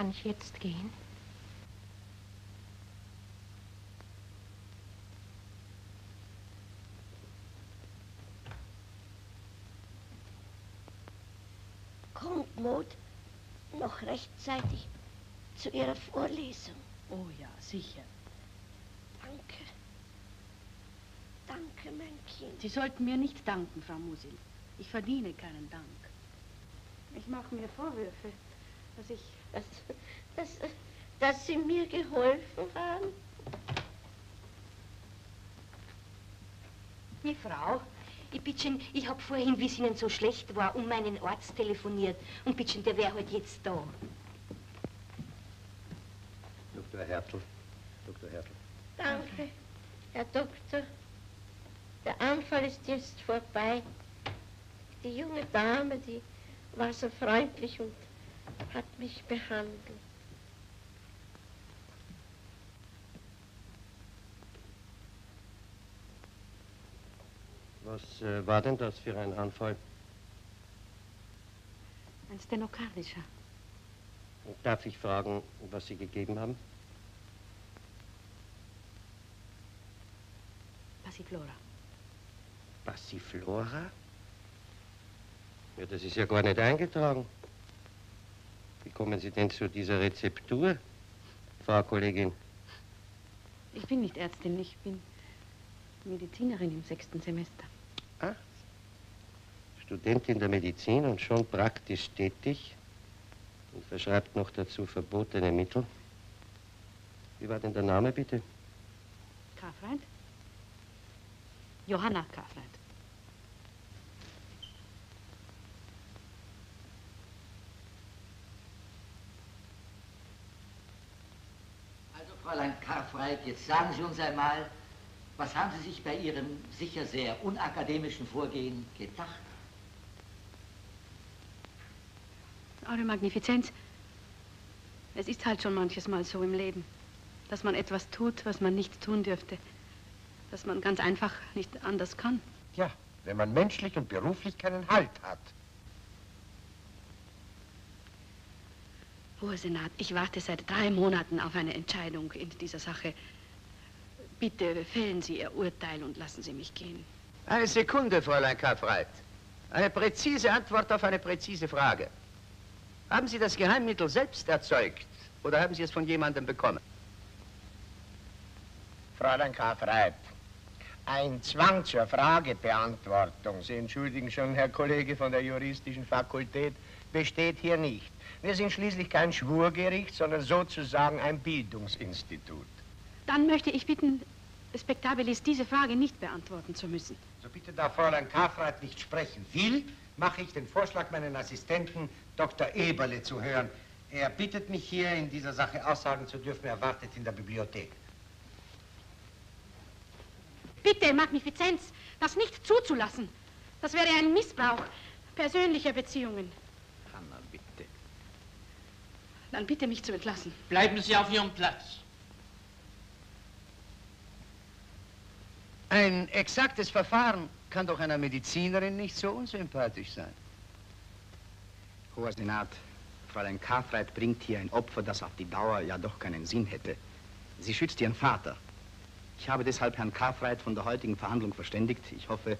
Kann ich jetzt gehen? Kommt Maud noch rechtzeitig zu ihrer Vorlesung? Oh ja, sicher. Danke. Danke, mein Kind. Sie sollten mir nicht danken, Frau Musil. Ich verdiene keinen Dank. Ich mache mir Vorwürfe, dass ich... Dass, dass, dass Sie mir geholfen haben? Die Frau, ich bitte schön, ich hab vorhin, wie es Ihnen so schlecht war, um meinen Arzt telefoniert. Und bitte schön, der wäre halt jetzt da. Dr. Hertel. Dr. Hertel. Danke, Herr Doktor. Der Anfall ist jetzt vorbei. Die junge Dame, die war so freundlich und hat mich behandelt. Was äh, war denn das für ein Anfall? Ein stenokardischer. Darf ich fragen, was Sie gegeben haben? Passiflora. Passiflora? Ja, das ist ja gar nicht eingetragen. Kommen Sie denn zu dieser Rezeptur, Frau Kollegin? Ich bin nicht Ärztin, ich bin Medizinerin im sechsten Semester. Ah, Studentin der Medizin und schon praktisch tätig und verschreibt noch dazu verbotene Mittel. Wie war denn der Name, bitte? Cartwright? Johanna Cartwright. Also, Fräulein Karfreit, jetzt sagen Sie uns einmal, was haben Sie sich bei Ihrem sicher sehr unakademischen Vorgehen gedacht? Eure Magnifizenz, es ist halt schon manches Mal so im Leben, dass man etwas tut, was man nicht tun dürfte. Dass man ganz einfach nicht anders kann. Ja, wenn man menschlich und beruflich keinen Halt hat. Hoher Senat, ich warte seit drei Monaten auf eine Entscheidung in dieser Sache. Bitte fällen Sie Ihr Urteil und lassen Sie mich gehen. Eine Sekunde, Fräulein Karfreit. Eine präzise Antwort auf eine präzise Frage. Haben Sie das Geheimmittel selbst erzeugt oder haben Sie es von jemandem bekommen? Fräulein Karfreit, ein Zwang zur Fragebeantwortung, Sie entschuldigen schon, Herr Kollege von der juristischen Fakultät, besteht hier nicht. Wir sind schließlich kein Schwurgericht, sondern sozusagen ein Bildungsinstitut. Dann möchte ich bitten, Spektabilis diese Frage nicht beantworten zu müssen. So bitte da Fräulein Karfreit nicht sprechen will, mache ich den Vorschlag, meinen Assistenten Dr. Eberle zu hören. Er bittet mich hier in dieser Sache aussagen zu dürfen. Er wartet in der Bibliothek. Bitte, Magnifizenz, das nicht zuzulassen. Das wäre ein Missbrauch persönlicher Beziehungen. Dann bitte mich zu entlassen. Bleiben Sie auf Ihrem Platz. Ein exaktes Verfahren kann doch einer Medizinerin nicht so unsympathisch sein. Hoher Senat, Fräulein Karfreit bringt hier ein Opfer, das auf die Dauer ja doch keinen Sinn hätte. Sie schützt ihren Vater. Ich habe deshalb Herrn Karfreit von der heutigen Verhandlung verständigt. Ich hoffe,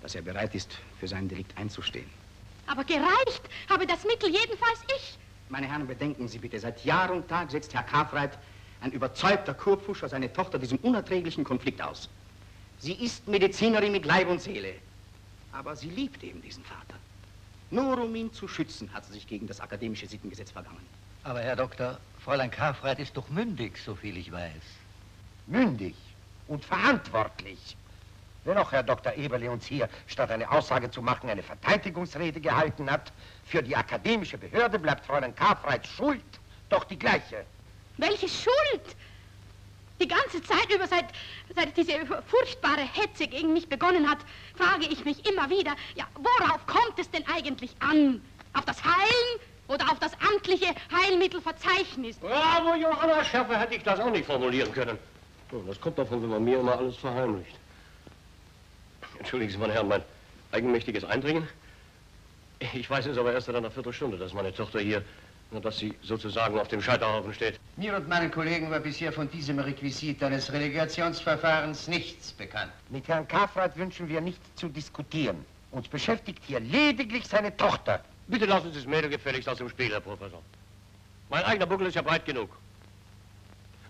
dass er bereit ist, für seinen Delikt einzustehen. Aber gereicht habe das Mittel jedenfalls ich. Meine Herren, bedenken Sie bitte, seit Jahr und Tag setzt Herr Karfreit, ein überzeugter Kurpfuscher, seine Tochter diesem unerträglichen Konflikt aus. Sie ist Medizinerin mit Leib und Seele. Aber sie liebt eben diesen Vater. Nur um ihn zu schützen, hat sie sich gegen das akademische Sittengesetz vergangen. Aber Herr Doktor, Fräulein Karfreit ist doch mündig, soviel ich weiß. Mündig und verantwortlich. Wenn auch Herr Dr. Eberle uns hier, statt eine Aussage zu machen, eine Verteidigungsrede gehalten hat, für die akademische Behörde bleibt Fräulein Karfreits Schuld doch die gleiche. Welche Schuld? Die ganze Zeit über, seit, seit diese furchtbare Hetze gegen mich begonnen hat, frage ich mich immer wieder, ja, worauf kommt es denn eigentlich an? Auf das Heilen oder auf das amtliche Heilmittelverzeichnis? Bravo, Johanna, schärfer hätte ich das auch nicht formulieren können. Das kommt davon, wenn man mir immer alles verheimlicht. Entschuldigen Sie, meine Herren, mein eigenmächtiges Eindringen. Ich weiß es aber erst seit einer Viertelstunde, dass meine Tochter hier, dass sie sozusagen auf dem Scheiterhaufen steht. Mir und meinen Kollegen war bisher von diesem Requisit eines Relegationsverfahrens nichts bekannt. Mit Herrn Karfreit wünschen wir nicht zu diskutieren. Uns beschäftigt hier lediglich seine Tochter. Bitte lassen Sie das Mädel gefälligst aus dem Spiel, Herr Professor. Mein eigener Buckel ist ja breit genug.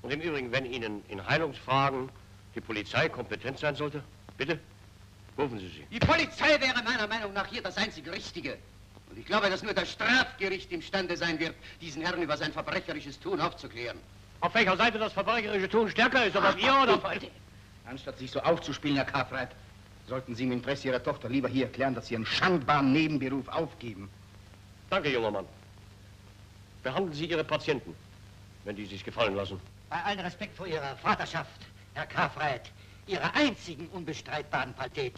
Und im Übrigen, wenn Ihnen in Heilungsfragen die Polizei kompetent sein sollte, bitte, rufen Sie sie. Die Polizei wäre meiner Meinung nach hier das einzig Richtige. Und ich glaube, dass nur das Strafgericht imstande sein wird, diesen Herrn über sein verbrecherisches Tun aufzuklären. Auf welcher Seite das verbrecherische Tun stärker ist, ob auf ihr oder auf... Anstatt sich so aufzuspielen, Herr Karfreit, sollten Sie im Interesse Ihrer Tochter lieber hier erklären, dass Sie Ihren schandbaren Nebenberuf aufgeben. Danke, junger Mann. Behandeln Sie Ihre Patienten, wenn die sich gefallen lassen. Bei allem Respekt vor Ihrer Vaterschaft, Herr Karfreit, Ihrer einzigen unbestreitbaren Qualität,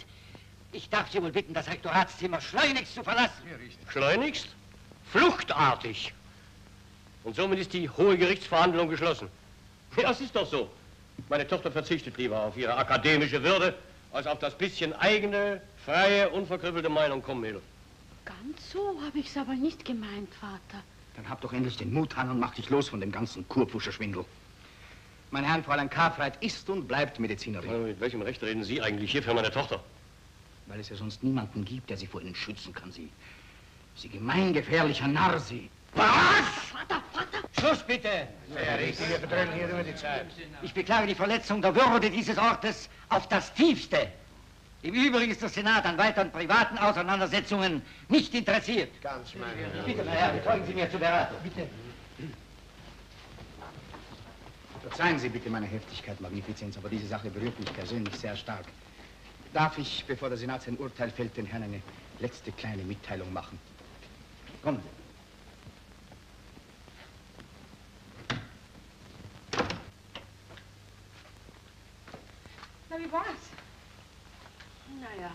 ich darf Sie wohl bitten, das Rektoratszimmer schleunigst zu verlassen. Schleunigst? Fluchtartig. Und somit ist die hohe Gerichtsverhandlung geschlossen. Ja, es ist doch so. Meine Tochter verzichtet lieber auf ihre akademische Würde, als auf das bisschen eigene, freie, unverkrüppelte Meinung. Komm, Mädel. Ganz so habe ich es aber nicht gemeint, Vater. Dann hab doch endlich den Mut an und mach dich los von dem ganzen Kurpfuscherschwindel. Meine Herren, Fräulein Karfreit ist und bleibt Medizinerin. Mit welchem Recht reden Sie eigentlich hier für meine Tochter? Weil es ja sonst niemanden gibt, der sie vor Ihnen schützen kann, Sie. Sie gemeingefährlicher Narr, Sie. Schluss bitte! Herr Richter, wir verdrängen hier nur die Zeit. Ich beklage die Verletzung der Würde dieses Ortes auf das Tiefste. Im Übrigen ist der Senat an weiteren privaten Auseinandersetzungen nicht interessiert. Ganz meine. Bitte, meine Herren, folgen Sie mir zur Beratung. Bitte. Verzeihen Sie bitte meine Heftigkeit, Magnifizenz, aber diese Sache berührt mich persönlich sehr stark. Darf ich, bevor der Senat sein Urteil fällt, den Herrn eine letzte kleine Mitteilung machen? Kommen Sie. Na, wie war's? Naja,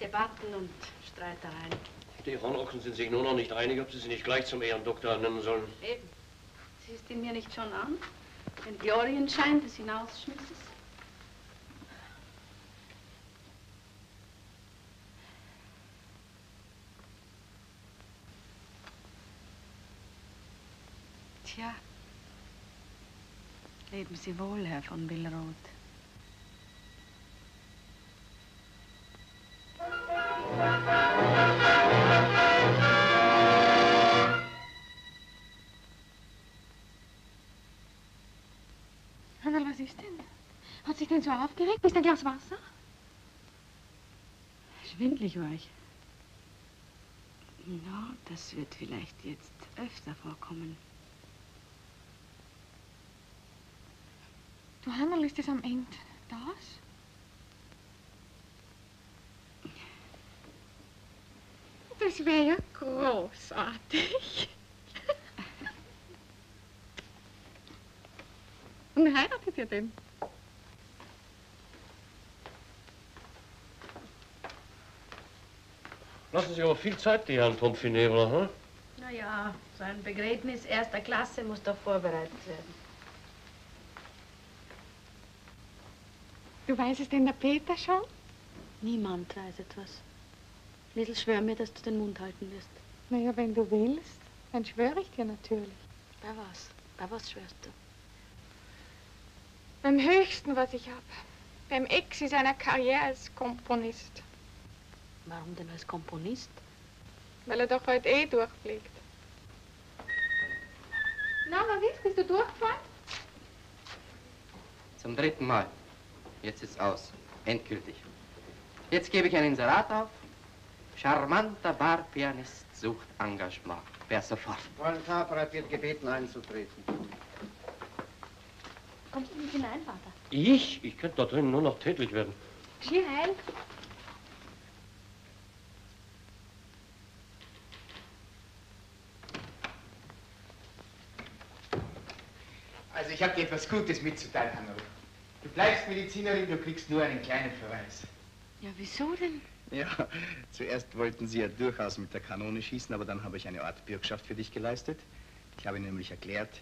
Debatten und Streitereien. Die Hornochsen sind sich nur noch nicht einig, ob sie sie nicht gleich zum Ehrendoktor nennen sollen. Eben. Siehst du mir nicht schon an? Den Glorienschein des Hinausschmisses? Tja. Leben Sie wohl, Herr von Willroth. Hannah, sich denn so aufgeregt? Ist ein Glas Wasser? Schwindlig war ich. Na, das wird vielleicht jetzt öfter vorkommen. Du Hannah, ist es am Ende das? Das wäre ja großartig. Und heiratet ihr denn? Lassen Sie aber viel Zeit, die Herren Pomfinebler, hm? Naja, so ein Begräbnis erster Klasse muss doch vorbereitet werden. Du weißt es denn der Peter schon? Niemand weiß etwas. Liesel, schwör mir, dass du den Mund halten wirst. Naja, wenn du willst, dann schwöre ich dir natürlich. Bei was? Bei was schwörst du? Beim höchsten, was ich habe. Beim Exi seiner Karriere als Komponist. Warum denn als Komponist? Weil er doch heute eh durchfliegt. Na, was ist? Bist du durchgefallen? Zum dritten Mal. Jetzt ist aus. Endgültig. Jetzt gebe ich ein Inserat auf. Charmanter Barpianist sucht Engagement. Wer sofort. Fräulein Kapereit wird gebeten, einzutreten. Kommst du nicht hinein, Vater? Ich? Ich könnte da drinnen nur noch tätlich werden. Schier heil. Ich habe dir etwas Gutes mitzuteilen, Hannah. Du bleibst Medizinerin, du kriegst nur einen kleinen Verweis. Ja, wieso denn? Ja, zuerst wollten Sie ja durchaus mit der Kanone schießen, aber dann habe ich eine Art Bürgschaft für dich geleistet. Ich habe nämlich erklärt,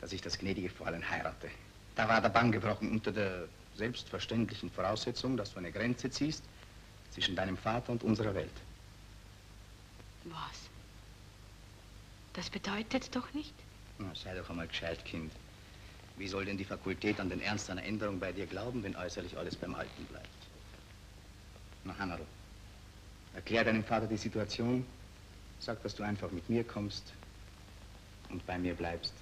dass ich das gnädige Fräulein heirate. Da war der Bann gebrochen unter der selbstverständlichen Voraussetzung, dass du eine Grenze ziehst zwischen deinem Vater und unserer Welt. Was? Das bedeutet doch nicht? Na, sei doch einmal gescheit, Kind. Wie soll denn die Fakultät an den Ernst einer Änderung bei dir glauben, wenn äußerlich alles beim Alten bleibt? Na, Hannarl, erklär deinem Vater die Situation, sag, dass du einfach mit mir kommst und bei mir bleibst.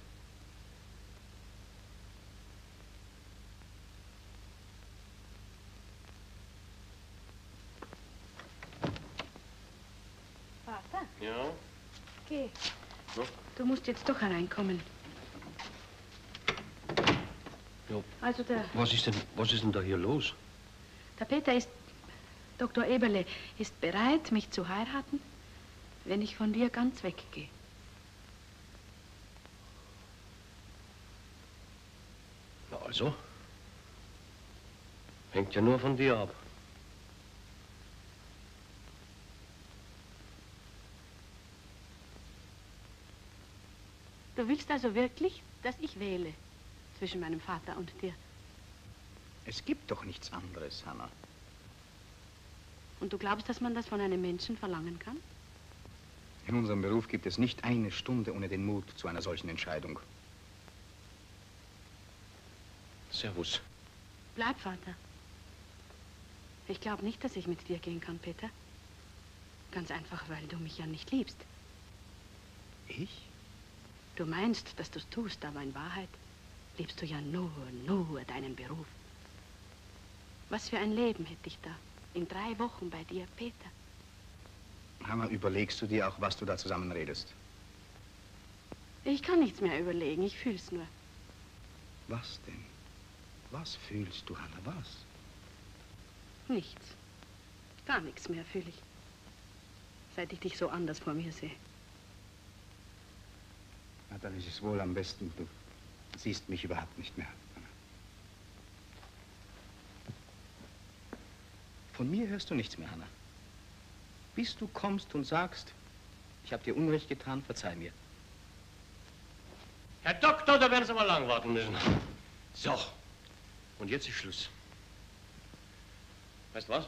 Vater, Ja? geh. So? Du musst jetzt doch hereinkommen. Ja. Also der, Was ist denn, was ist denn da hier los? der Peter ist, Dr. Eberle, ist bereit, mich zu heiraten, wenn ich von dir ganz weggehe. Na also? Hängt ja nur von dir ab. Du willst also wirklich, dass ich wähle zwischen meinem Vater und dir. Es gibt doch nichts anderes, Hannah. Und du glaubst, dass man das von einem Menschen verlangen kann? In unserem Beruf gibt es nicht eine Stunde ohne den Mut zu einer solchen Entscheidung. Servus. Bleib, Vater. Ich glaube nicht, dass ich mit dir gehen kann, Peter. Ganz einfach, weil du mich ja nicht liebst. Ich? Du meinst, dass du es tust, aber in Wahrheit liebst du ja nur, nur deinen Beruf. Was für ein Leben hätte ich da in drei Wochen bei dir, Peter? Hannah, überlegst du dir auch, was du da zusammen redest? Ich kann nichts mehr überlegen, ich fühl's nur. Was denn? Was fühlst du, Hannah, was? Nichts. Gar nichts mehr fühle ich. Seit ich dich so anders vor mir sehe. Na, dann ist es wohl am besten, du siehst mich überhaupt nicht mehr. Von mir hörst du nichts mehr, Hannah. Bis du kommst und sagst, ich habe dir Unrecht getan, verzeih mir. Herr Doktor, da werden Sie mal lang warten müssen. So. Und jetzt ist Schluss. Weißt du was?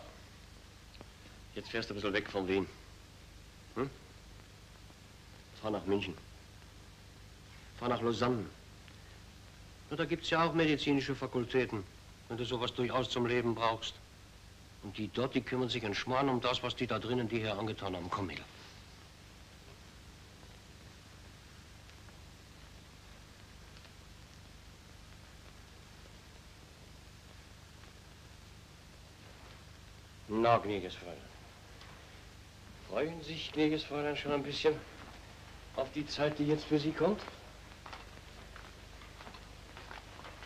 Jetzt fährst du ein bisschen weg von Wien. Hm? Fahr nach München. Fahr nach Lausanne. Na, da gibt's ja auch medizinische Fakultäten, wenn du sowas durchaus zum Leben brauchst. Und die dort, die kümmern sich ein Schmarrn um das, was die da drinnen dir hier angetan haben. Komm, Mädel. Na, gnädiges Fräulein. Freuen sich, gnädiges Fräulein, schon ein bisschen auf die Zeit, die jetzt für Sie kommt?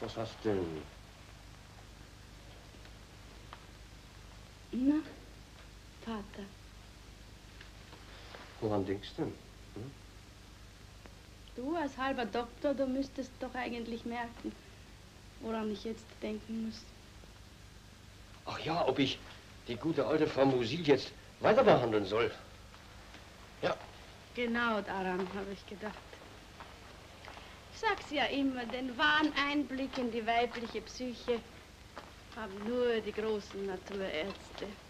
Was hast du denn? Na, Vater, Woran denkst du denn? du als halber Doktor, du müsstest doch eigentlich merken, woran ich jetzt denken muss. Ach ja, ob ich die gute alte Frau Musil jetzt weiter behandeln soll. Ja, Genau daran habe ich gedacht. Ich sag's ja immer, den wahren Einblick in die weibliche Psyche haben nur die großen Naturärzte.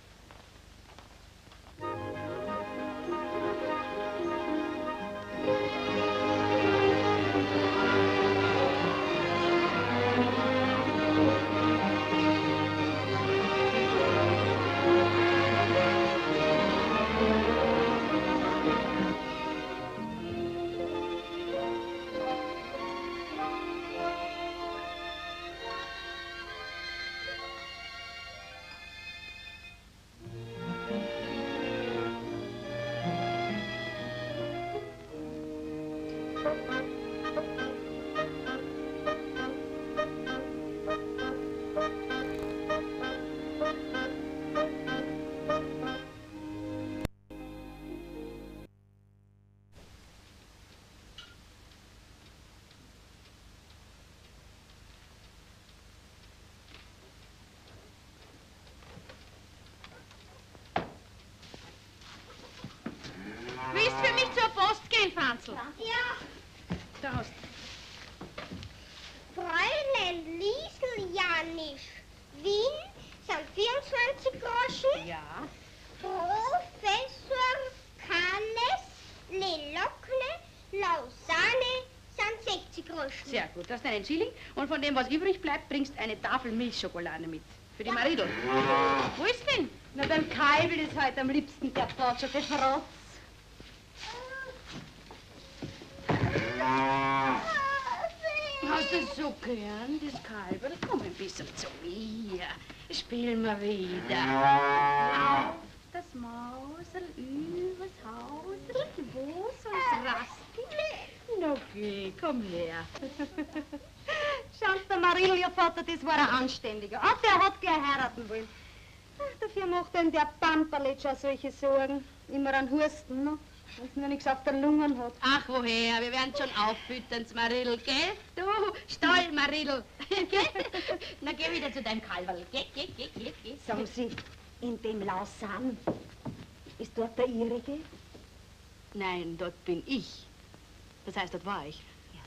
Axel. Ja, Da hast Fräulein Liesel Janisch, Wien, sind 24 Groschen. Ja. Professor Cannes, Lelockne, Lausanne, sind 60 Groschen. Sehr gut, das ist dein Schilling. Und von dem, was übrig bleibt, bringst eine Tafel Milchschokolade mit. Für die Maridel. Wo ist denn? Na, beim Kalbel ist heute am liebsten der Patscherte Frotz. Hast du so gern, das Kalber? Komm ein bisschen zu mir. Spiel mal wieder. Auf das Mausel übers Haus. Wo soll's rasten? Na geh, komm her. Schaut, der Marill, ihr Vater, das war ein Anständiger. Ach, der hat gleich heiraten wollen. Ach, dafür macht ihm der Pamperlet schon solche Sorgen. Immer an Husten, ne? Wenn nur nichts auf der Lungen hat. Ach, woher? Wir werden schon auffüttern, Maridl, gell? Du, Stall, Maridl. Na, geh wieder zu deinem Kalberl. Geh, geh, geh, geh, geh. Sagen Sie, in dem Lausanne, ist dort der Ihrige? Nein, dort bin ich. Das heißt, dort war ich.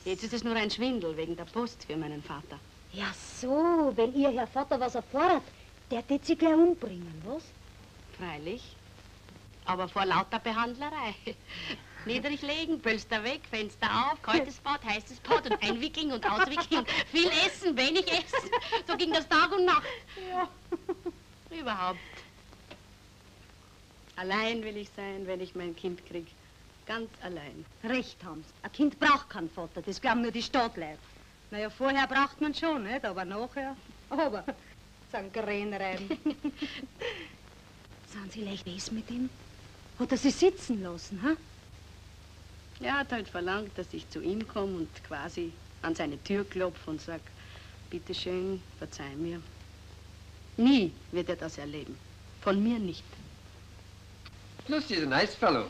Jetzt ist es nur ein Schwindel wegen der Post für meinen Vater. Ja, so, wenn Ihr Herr Vater was erfordert, der tät Sie gleich umbringen, was? Freilich. Aber vor lauter Behandlerei. Niedrig legen, Pölster weg, Fenster auf, kaltes Bad, heißes Bad und einwickeln und auswickeln. Viel essen, wenig essen. So ging das Tag und Nacht. Ja. Überhaupt. Allein will ich sein, wenn ich mein Kind krieg. Ganz allein. Recht haben Sie. Ein Kind braucht keinen Vater, das glauben nur die Stadtleute. Naja, vorher braucht man schon, nicht? Aber nachher. Aber, sind Grenreiben. sind Sie leicht was mit ihm? Hat er Sie sitzen lassen, ha? Er hat halt verlangt, dass ich zu ihm komme und quasi an seine Tür klopfe und sag, bitte schön, verzeih mir. Nie wird er das erleben. Von mir nicht. Plus, he's a nice fellow.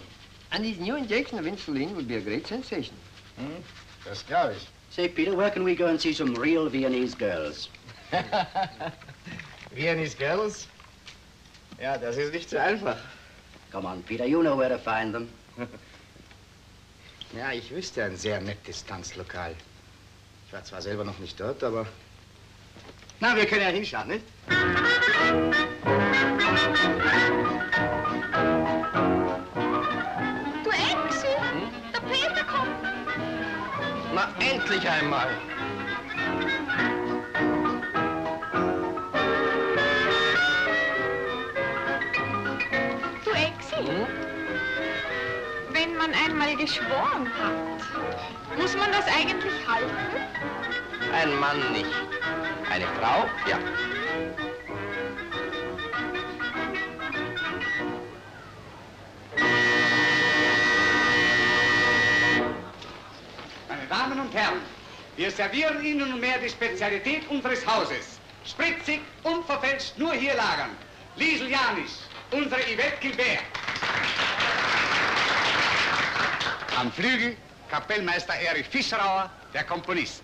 And his new injection of insulin would be a great sensation. Hm, das glaube ich. Say, Peter, where can we go and see some real Viennese girls? Viennese Girls? Ja, das ist nicht so einfach. Come on, Peter, you know where to find them. Ja, ich wüsste ein sehr nettes Tanzlokal. Ich war zwar selber noch nicht dort, aber... Na, wir können ja hinschauen, nicht? Du Exi, der Peter kommt. Na, endlich einmal. Einmal geschworen hat, muss man das eigentlich halten? Ein Mann nicht. Eine Frau, ja. Meine Damen und Herren, wir servieren Ihnen nunmehr die Spezialität unseres Hauses. Spritzig, unverfälscht, nur hier lagern. Liesel Janis, unsere Yvette Gilbert. Am Flügel Kapellmeister Erich Fischerauer, der Komponist.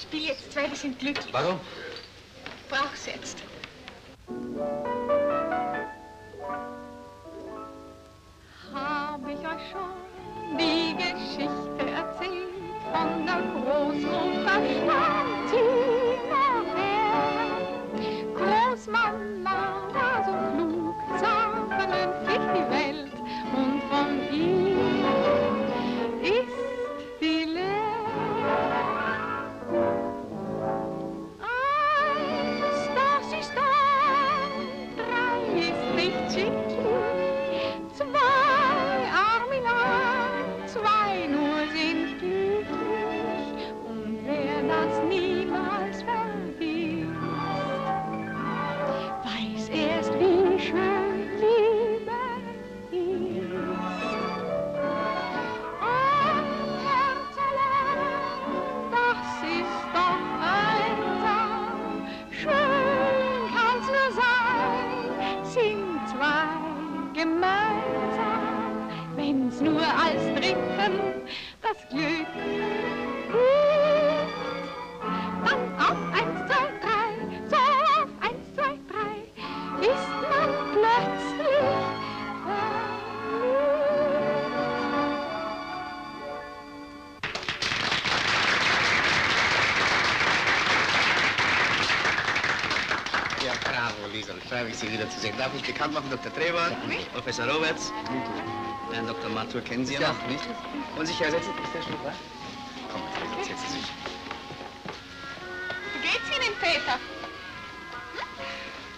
Spiel jetzt zwei, die sind glücklich. Warum? Brauch's jetzt. Hab ich euch schon die Geschichte erzählt von der Großmutter Schwanzina her? Sie wiederzusehen. Darf ich bekannt machen, Dr. Treber, Professor Roberts, Herrn Dr. Matur kennen Sie ja Ja. noch, nicht? Wollen Sie sich hersetzen? Ist der schon da? Kommen Sie, setzen Sie sich. Wie geht's Ihnen, Peter? Hm?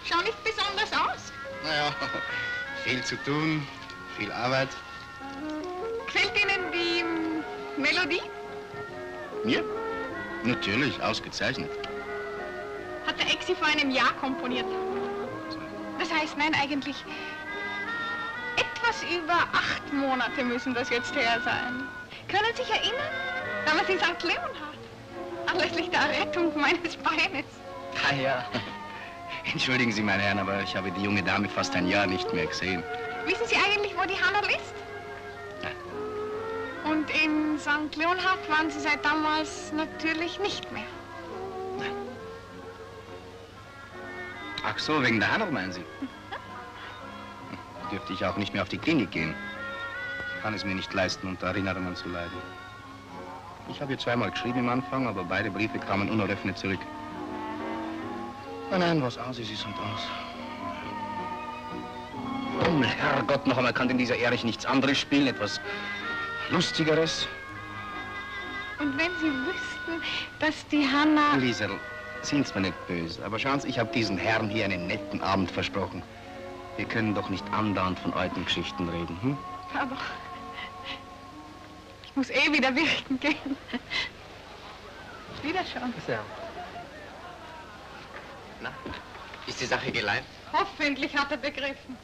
Schau nicht besonders aus. Naja, viel zu tun, viel Arbeit. Gefällt Ihnen die mm, Melodie? Mir? Natürlich, ausgezeichnet. Hat der Exi vor einem Jahr komponiert. Heißt, nein, eigentlich etwas über acht Monate müssen das jetzt her sein. Können Sie sich erinnern? Damals in St. Leonhard. Anlässlich der Rettung meines Beines. Ah ja. Entschuldigen Sie, meine Herren, aber ich habe die junge Dame fast ein Jahr nicht mehr gesehen. Wissen Sie eigentlich, wo die Hanna ist? Und in St. Leonhard waren Sie seit damals natürlich nicht mehr. Ach so, wegen der Hanna, meinen Sie? Dürfte ich auch nicht mehr auf die Klinik gehen. Kann es mir nicht leisten, unter Erinnerungen zu leiden. Ich habe ihr zweimal geschrieben im Anfang, aber beide Briefe kamen uneröffnet zurück. Nein, nein, was aus ist, ist und aus. Um Herrgott, noch einmal kann denn dieser Erich nichts anderes spielen, etwas Lustigeres? Und wenn Sie wüssten, dass die Hanna... Liesel, sind's mir nicht böse, aber schauen Sie, ich habe diesen Herrn hier einen netten Abend versprochen. Wir können doch nicht andauernd von alten Geschichten reden, hm? Aber ich muss eh wieder wirken gehen. Wieder schon. Ja. Na, ist die Sache geleimt? Hoffentlich hat er begriffen.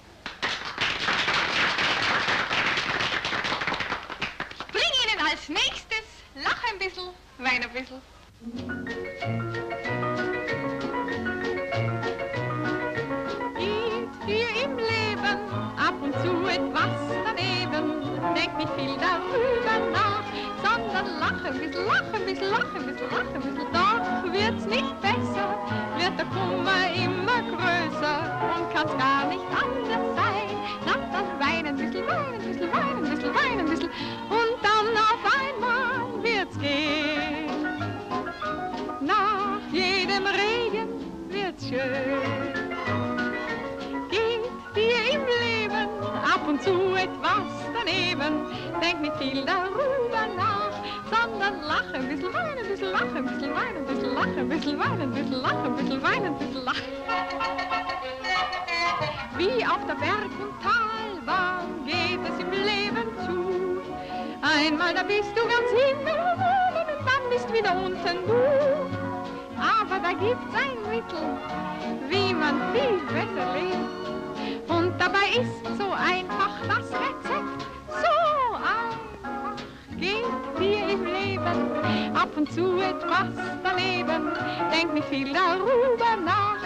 Ich bring Ihnen als nächstes Lach ein bisschen, Wein ein bisschen. Nicht viel darüber nach, sondern lach ein bisschen, lach ein bisschen, lach ein bisschen, lach ein bisschen, doch wird's nicht besser, Gibt's ein Mittel, wie man viel besser lebt. Und dabei ist so einfach das Rezept, so einfach geht dir im Leben ab und zu etwas daneben. Denk nicht viel darüber nach,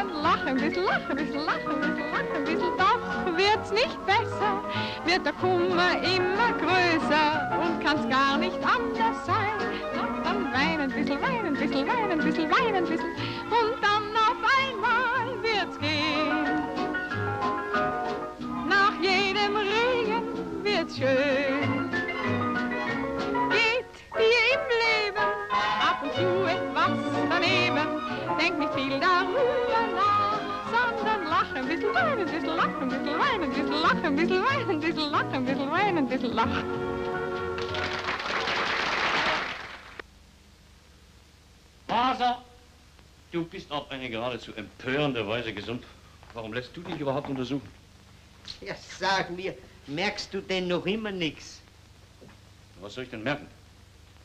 sondern lach ein bisschen, lach ein bisschen, lach ein bisschen, lach ein bisschen. Doch wird's nicht besser, wird der Kummer immer größer und kann's gar nicht anders sein. Doch dann weinen ein bisschen, weinen ein bisschen, weinen ein bisschen, weinen ein bisschen und dann auf einmal wird's gehen. Nach jedem Regen wird's schön. Denk nicht viel darüber nach, sondern lach ein bisschen, weinen ein bisschen, lach ein bisschen, weinen ein bisschen, lach ein bisschen, weinen ein bisschen, lach ein bisschen, weinen ein bisschen, lach. Faser, du bist auf eine geradezu empörende Weise gesund. Warum lässt du dich überhaupt untersuchen? Ja, sag mir, merkst du denn noch immer nichts? Was soll ich denn merken?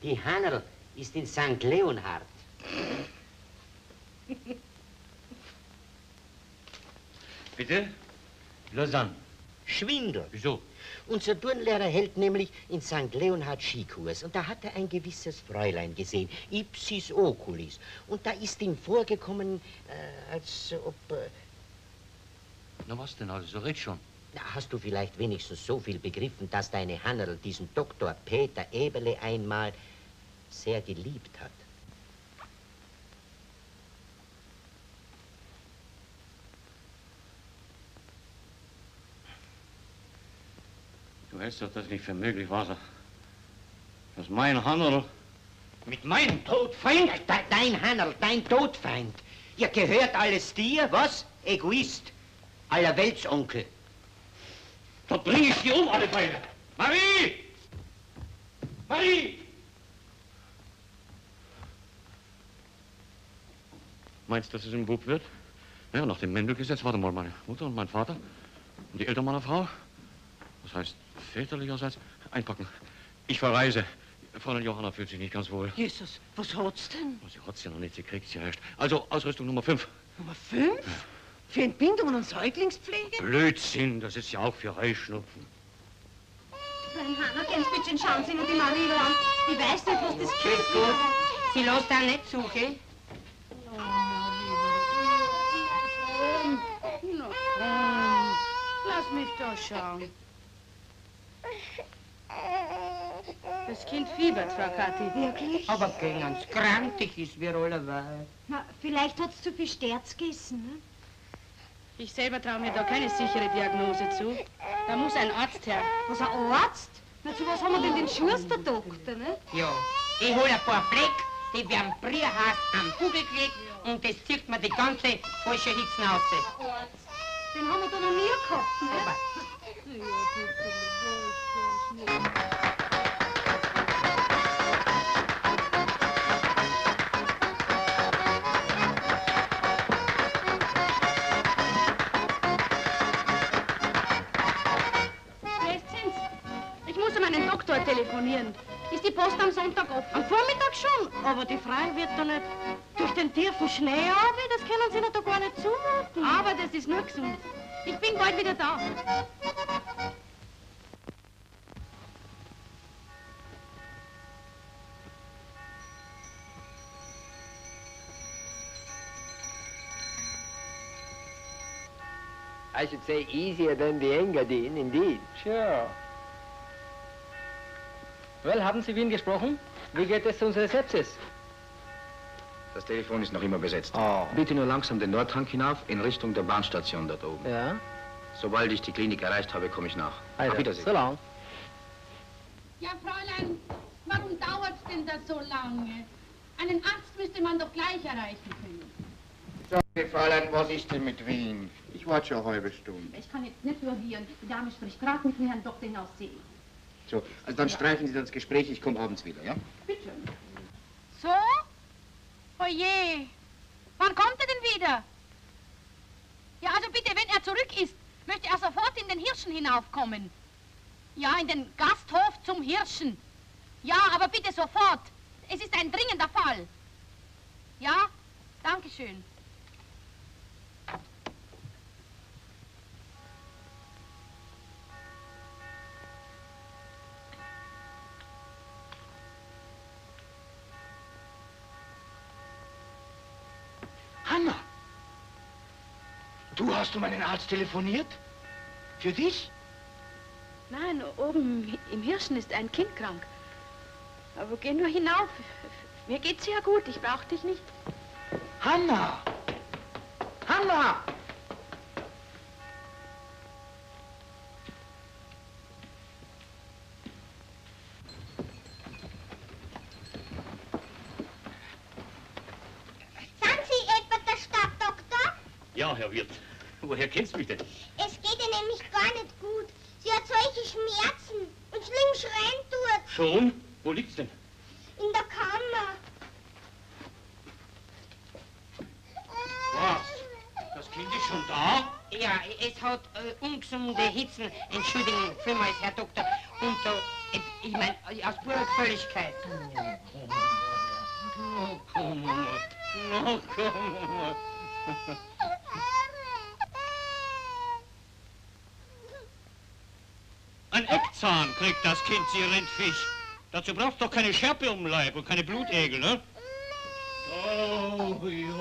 Die Hannerl ist in St. Leonhard. Bitte? Lausanne. Schwindel. Wieso? Unser Turnlehrer hält nämlich in St. Leonhard Skikurs und da hat er ein gewisses Fräulein gesehen, Ipsis oculis. Und da ist ihm vorgekommen, äh, als ob... Äh, Na was denn also? Red schon. hast du vielleicht wenigstens so viel begriffen, dass deine Hannerl diesen Doktor Peter Eberle einmal sehr geliebt hat? Du hältst doch das nicht für möglich, Wasser. Dass mein Hannerl Mit meinem Todfeind? De, dein Hannerl, dein Todfeind. Ja, gehört alles dir, was? Egoist. Aller Weltsonkel. Da bring ich die um, alle beide. Marie! Marie! Meinst du, dass es ein Bub wird? Ja, nach dem Mendelgesetz, warte mal, meine Mutter und mein Vater und die Eltern meiner Frau. Das heißt, väterlicherseits einpacken. Ich verreise. Fräulein Johanna fühlt sich nicht ganz wohl. Jesus, was hat's denn? Sie hat's ja noch nicht, sie kriegt's ja erst. Also, Ausrüstung Nummer 5. Nummer fünf? Für Entbindungen und Säuglingspflege? Blödsinn, das ist ja auch für Heuschnupfen. Nein, Hanna, gehen Sie bitte schauen Sie nur die Marie an. Ich weiß nicht, was das Ist gut. Sie lässt da nicht suchen. Na komm, lass mich doch schauen. Das Kind fiebert, Frau Kathi. Wirklich? Aber ans Krantig ist wir alle weit. Na, vielleicht hat's zu viel Sterz gegessen, ne? Ich selber traue mir da keine sichere Diagnose zu. Da muss ein Arzt her. Was, ein Arzt? Na, zu was haben wir denn den Schuster-Doktor, ne? Ja, ich hol ein paar Fleck, die werden Brierhaas am Kugel gelegt und das zieht mir die ganze falsche Hitzen aus. Den haben wir da noch nie gehabt, ne? Ja, Wer telefonieren. Ist die Post am Sonntag offen? Am Vormittag schon, aber die Frei wird da nicht durch den tiefen Schnee runter, das können Sie da gar nicht zumuten. Aber das ist nur gesund. Ich bin bald wieder da. I should say easier than the Engadine, indeed. Sure. Well, haben Sie Wien gesprochen? Wie geht es unserer Sepsis? Das Telefon ist noch immer besetzt. Oh. Bitte nur langsam den Nordhang hinauf in Richtung der Bahnstation dort oben. Ja? Sobald ich die Klinik erreicht habe, komme ich nach. Also, Auf Wiedersehen. so lang. Ja, Fräulein, warum dauert's denn da so lange? Einen Arzt müsste man doch gleich erreichen können. Sorry, Fräulein, was ist denn mit Wien? Ich warte schon eine halbe Stunde. Ich kann jetzt nicht probieren. Die Dame spricht gerade mit dem Herrn Dr. Hinaus So, also dann streichen Sie das Gespräch, ich komme abends wieder, ja? Bitte. So? Oje. Wann kommt er denn wieder? Ja, also bitte, wenn er zurück ist, möchte er sofort in den Hirschen hinaufkommen. Ja, in den Gasthof zum Hirschen. Ja, aber bitte sofort. Es ist ein dringender Fall. Ja? Dankeschön. Hanna! Du hast um einen Arzt telefoniert? Für dich? Nein, oben im Hirschen ist ein Kind krank. Aber geh nur hinauf. Mir geht's ja gut, ich brauch dich nicht. Hanna! Hanna! Sind Sie etwa der Stadtdoktor? Ja, Herr Wirt. Woher kennst du mich denn? Es geht ihr nämlich gar nicht gut. Sie hat solche Schmerzen und schlimm schreien tut. Schon? Wo liegt's denn? In der Kammer. Was? Das Kind ist schon da? Ja, es hat äh, ungesunde Hitzen. Entschuldigung, vielmals, Herr Doktor. Und äh, ich meine, aus purer Gefälligkeit. Na komm mal. Na komm Eckzahn kriegt das Kind, Sie Rindfisch. Dazu brauchst doch keine Schärpe um den Leib und keine Blutegel, ne? Oh, ja.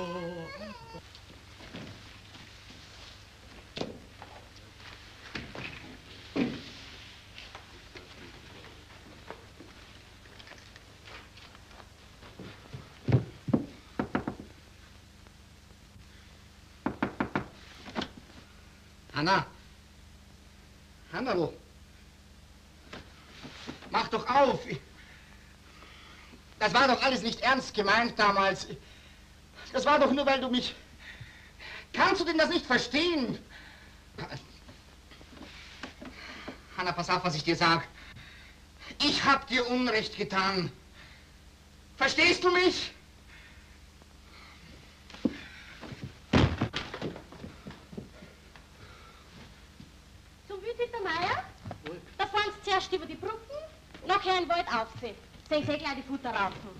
Hanna! Hannarl! Mach doch auf! Das war doch alles nicht ernst gemeint damals. Das war doch nur, weil du mich... Kannst du denn das nicht verstehen? Hanna, pass auf, was ich dir sag. Ich hab dir Unrecht getan. Verstehst du mich? Zum Wütiter Meier? Da fahren sie zuerst über die Brücken, nachher in den Wald aufziehen. Sehen Sie gleich die Futter raufen.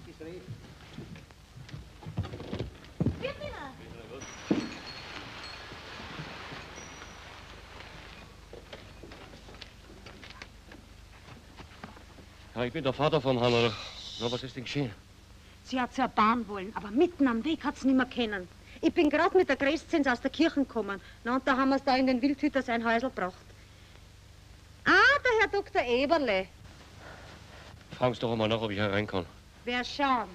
Ja, ich bin der Vater von Hanna. Na, was ist denn geschehen? Sie hat zur Bahn wollen, aber mitten am Weg hat sie nicht mehr kennen. Ich bin gerade mit der Christzins aus der Kirche gekommen. Na, und da haben wir es da in den Wildhüter sein Häusl gebracht. Ah, der Herr Dr. Eberle. Fragen's doch einmal nach, ob ich herein kann. Wer schauen?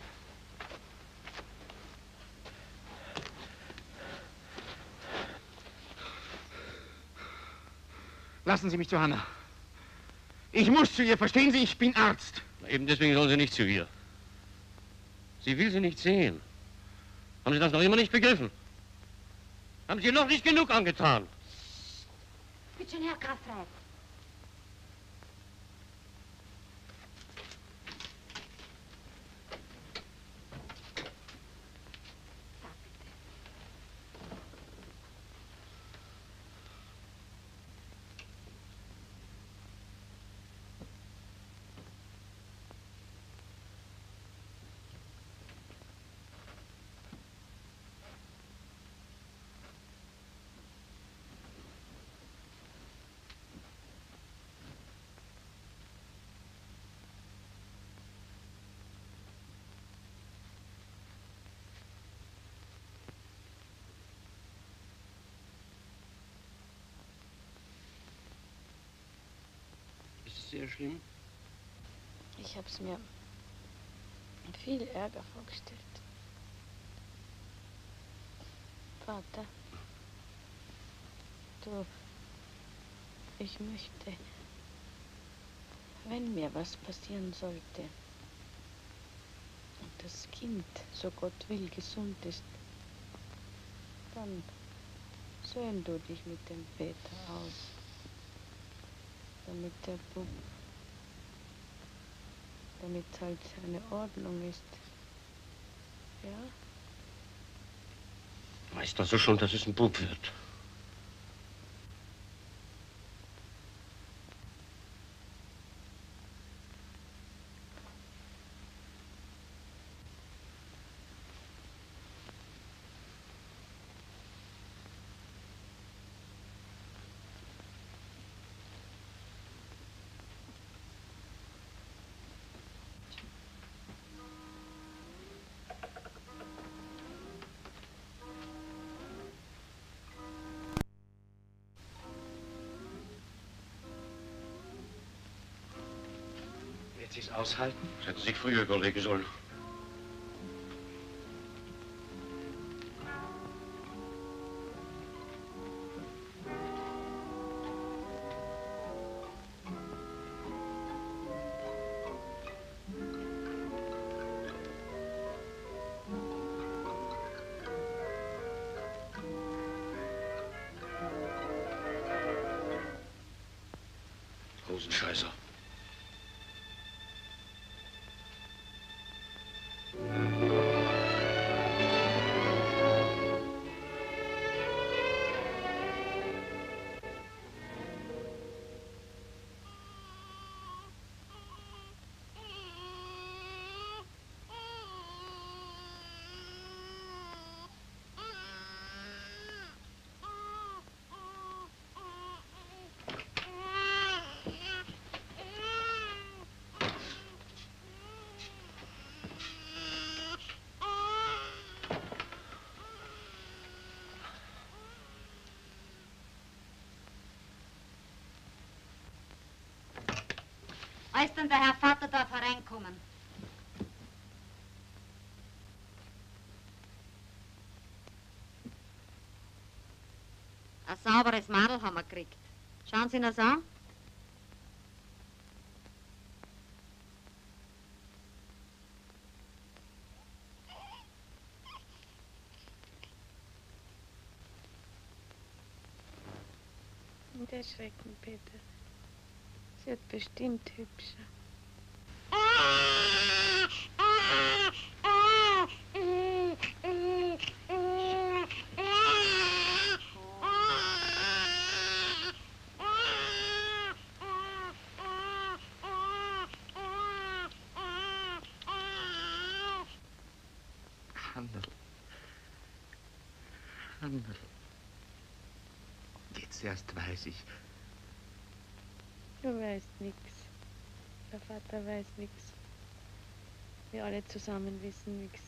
Lassen Sie mich zu Hanna. Ich muss zu ihr, verstehen Sie? Ich bin Arzt. Na, Eben deswegen sollen Sie nicht zu ihr. Sie will sie nicht sehen. Haben Sie das noch immer nicht begriffen? Haben Sie noch nicht genug angetan? Bitte schön, Herr. Ist sehr schlimm? Ich habe es mir viel Ärger vorgestellt. Vater, du, ich möchte, wenn mir was passieren sollte und das Kind, so Gott will, gesund ist, dann söhn du dich mit dem Peter aus, damit der Bub damit halt eine Ordnung ist. Ja? Weißt du also schon, dass es ein Bub wird? Wird sie es aushalten? Das hätten Sie sich früher überlegen sollen. als denn der Herr Vater darf hereinkommen. Ein sauberes Madel haben wir gekriegt. Schauen Sie das an. Der Schrecken, Peter. Wird bestimmt hübscher. Handel. Handel. Jetzt erst weiß ich. Du weißt nichts. Der Vater weiß nichts. Wir alle zusammen wissen nichts.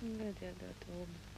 Nur der dort oben.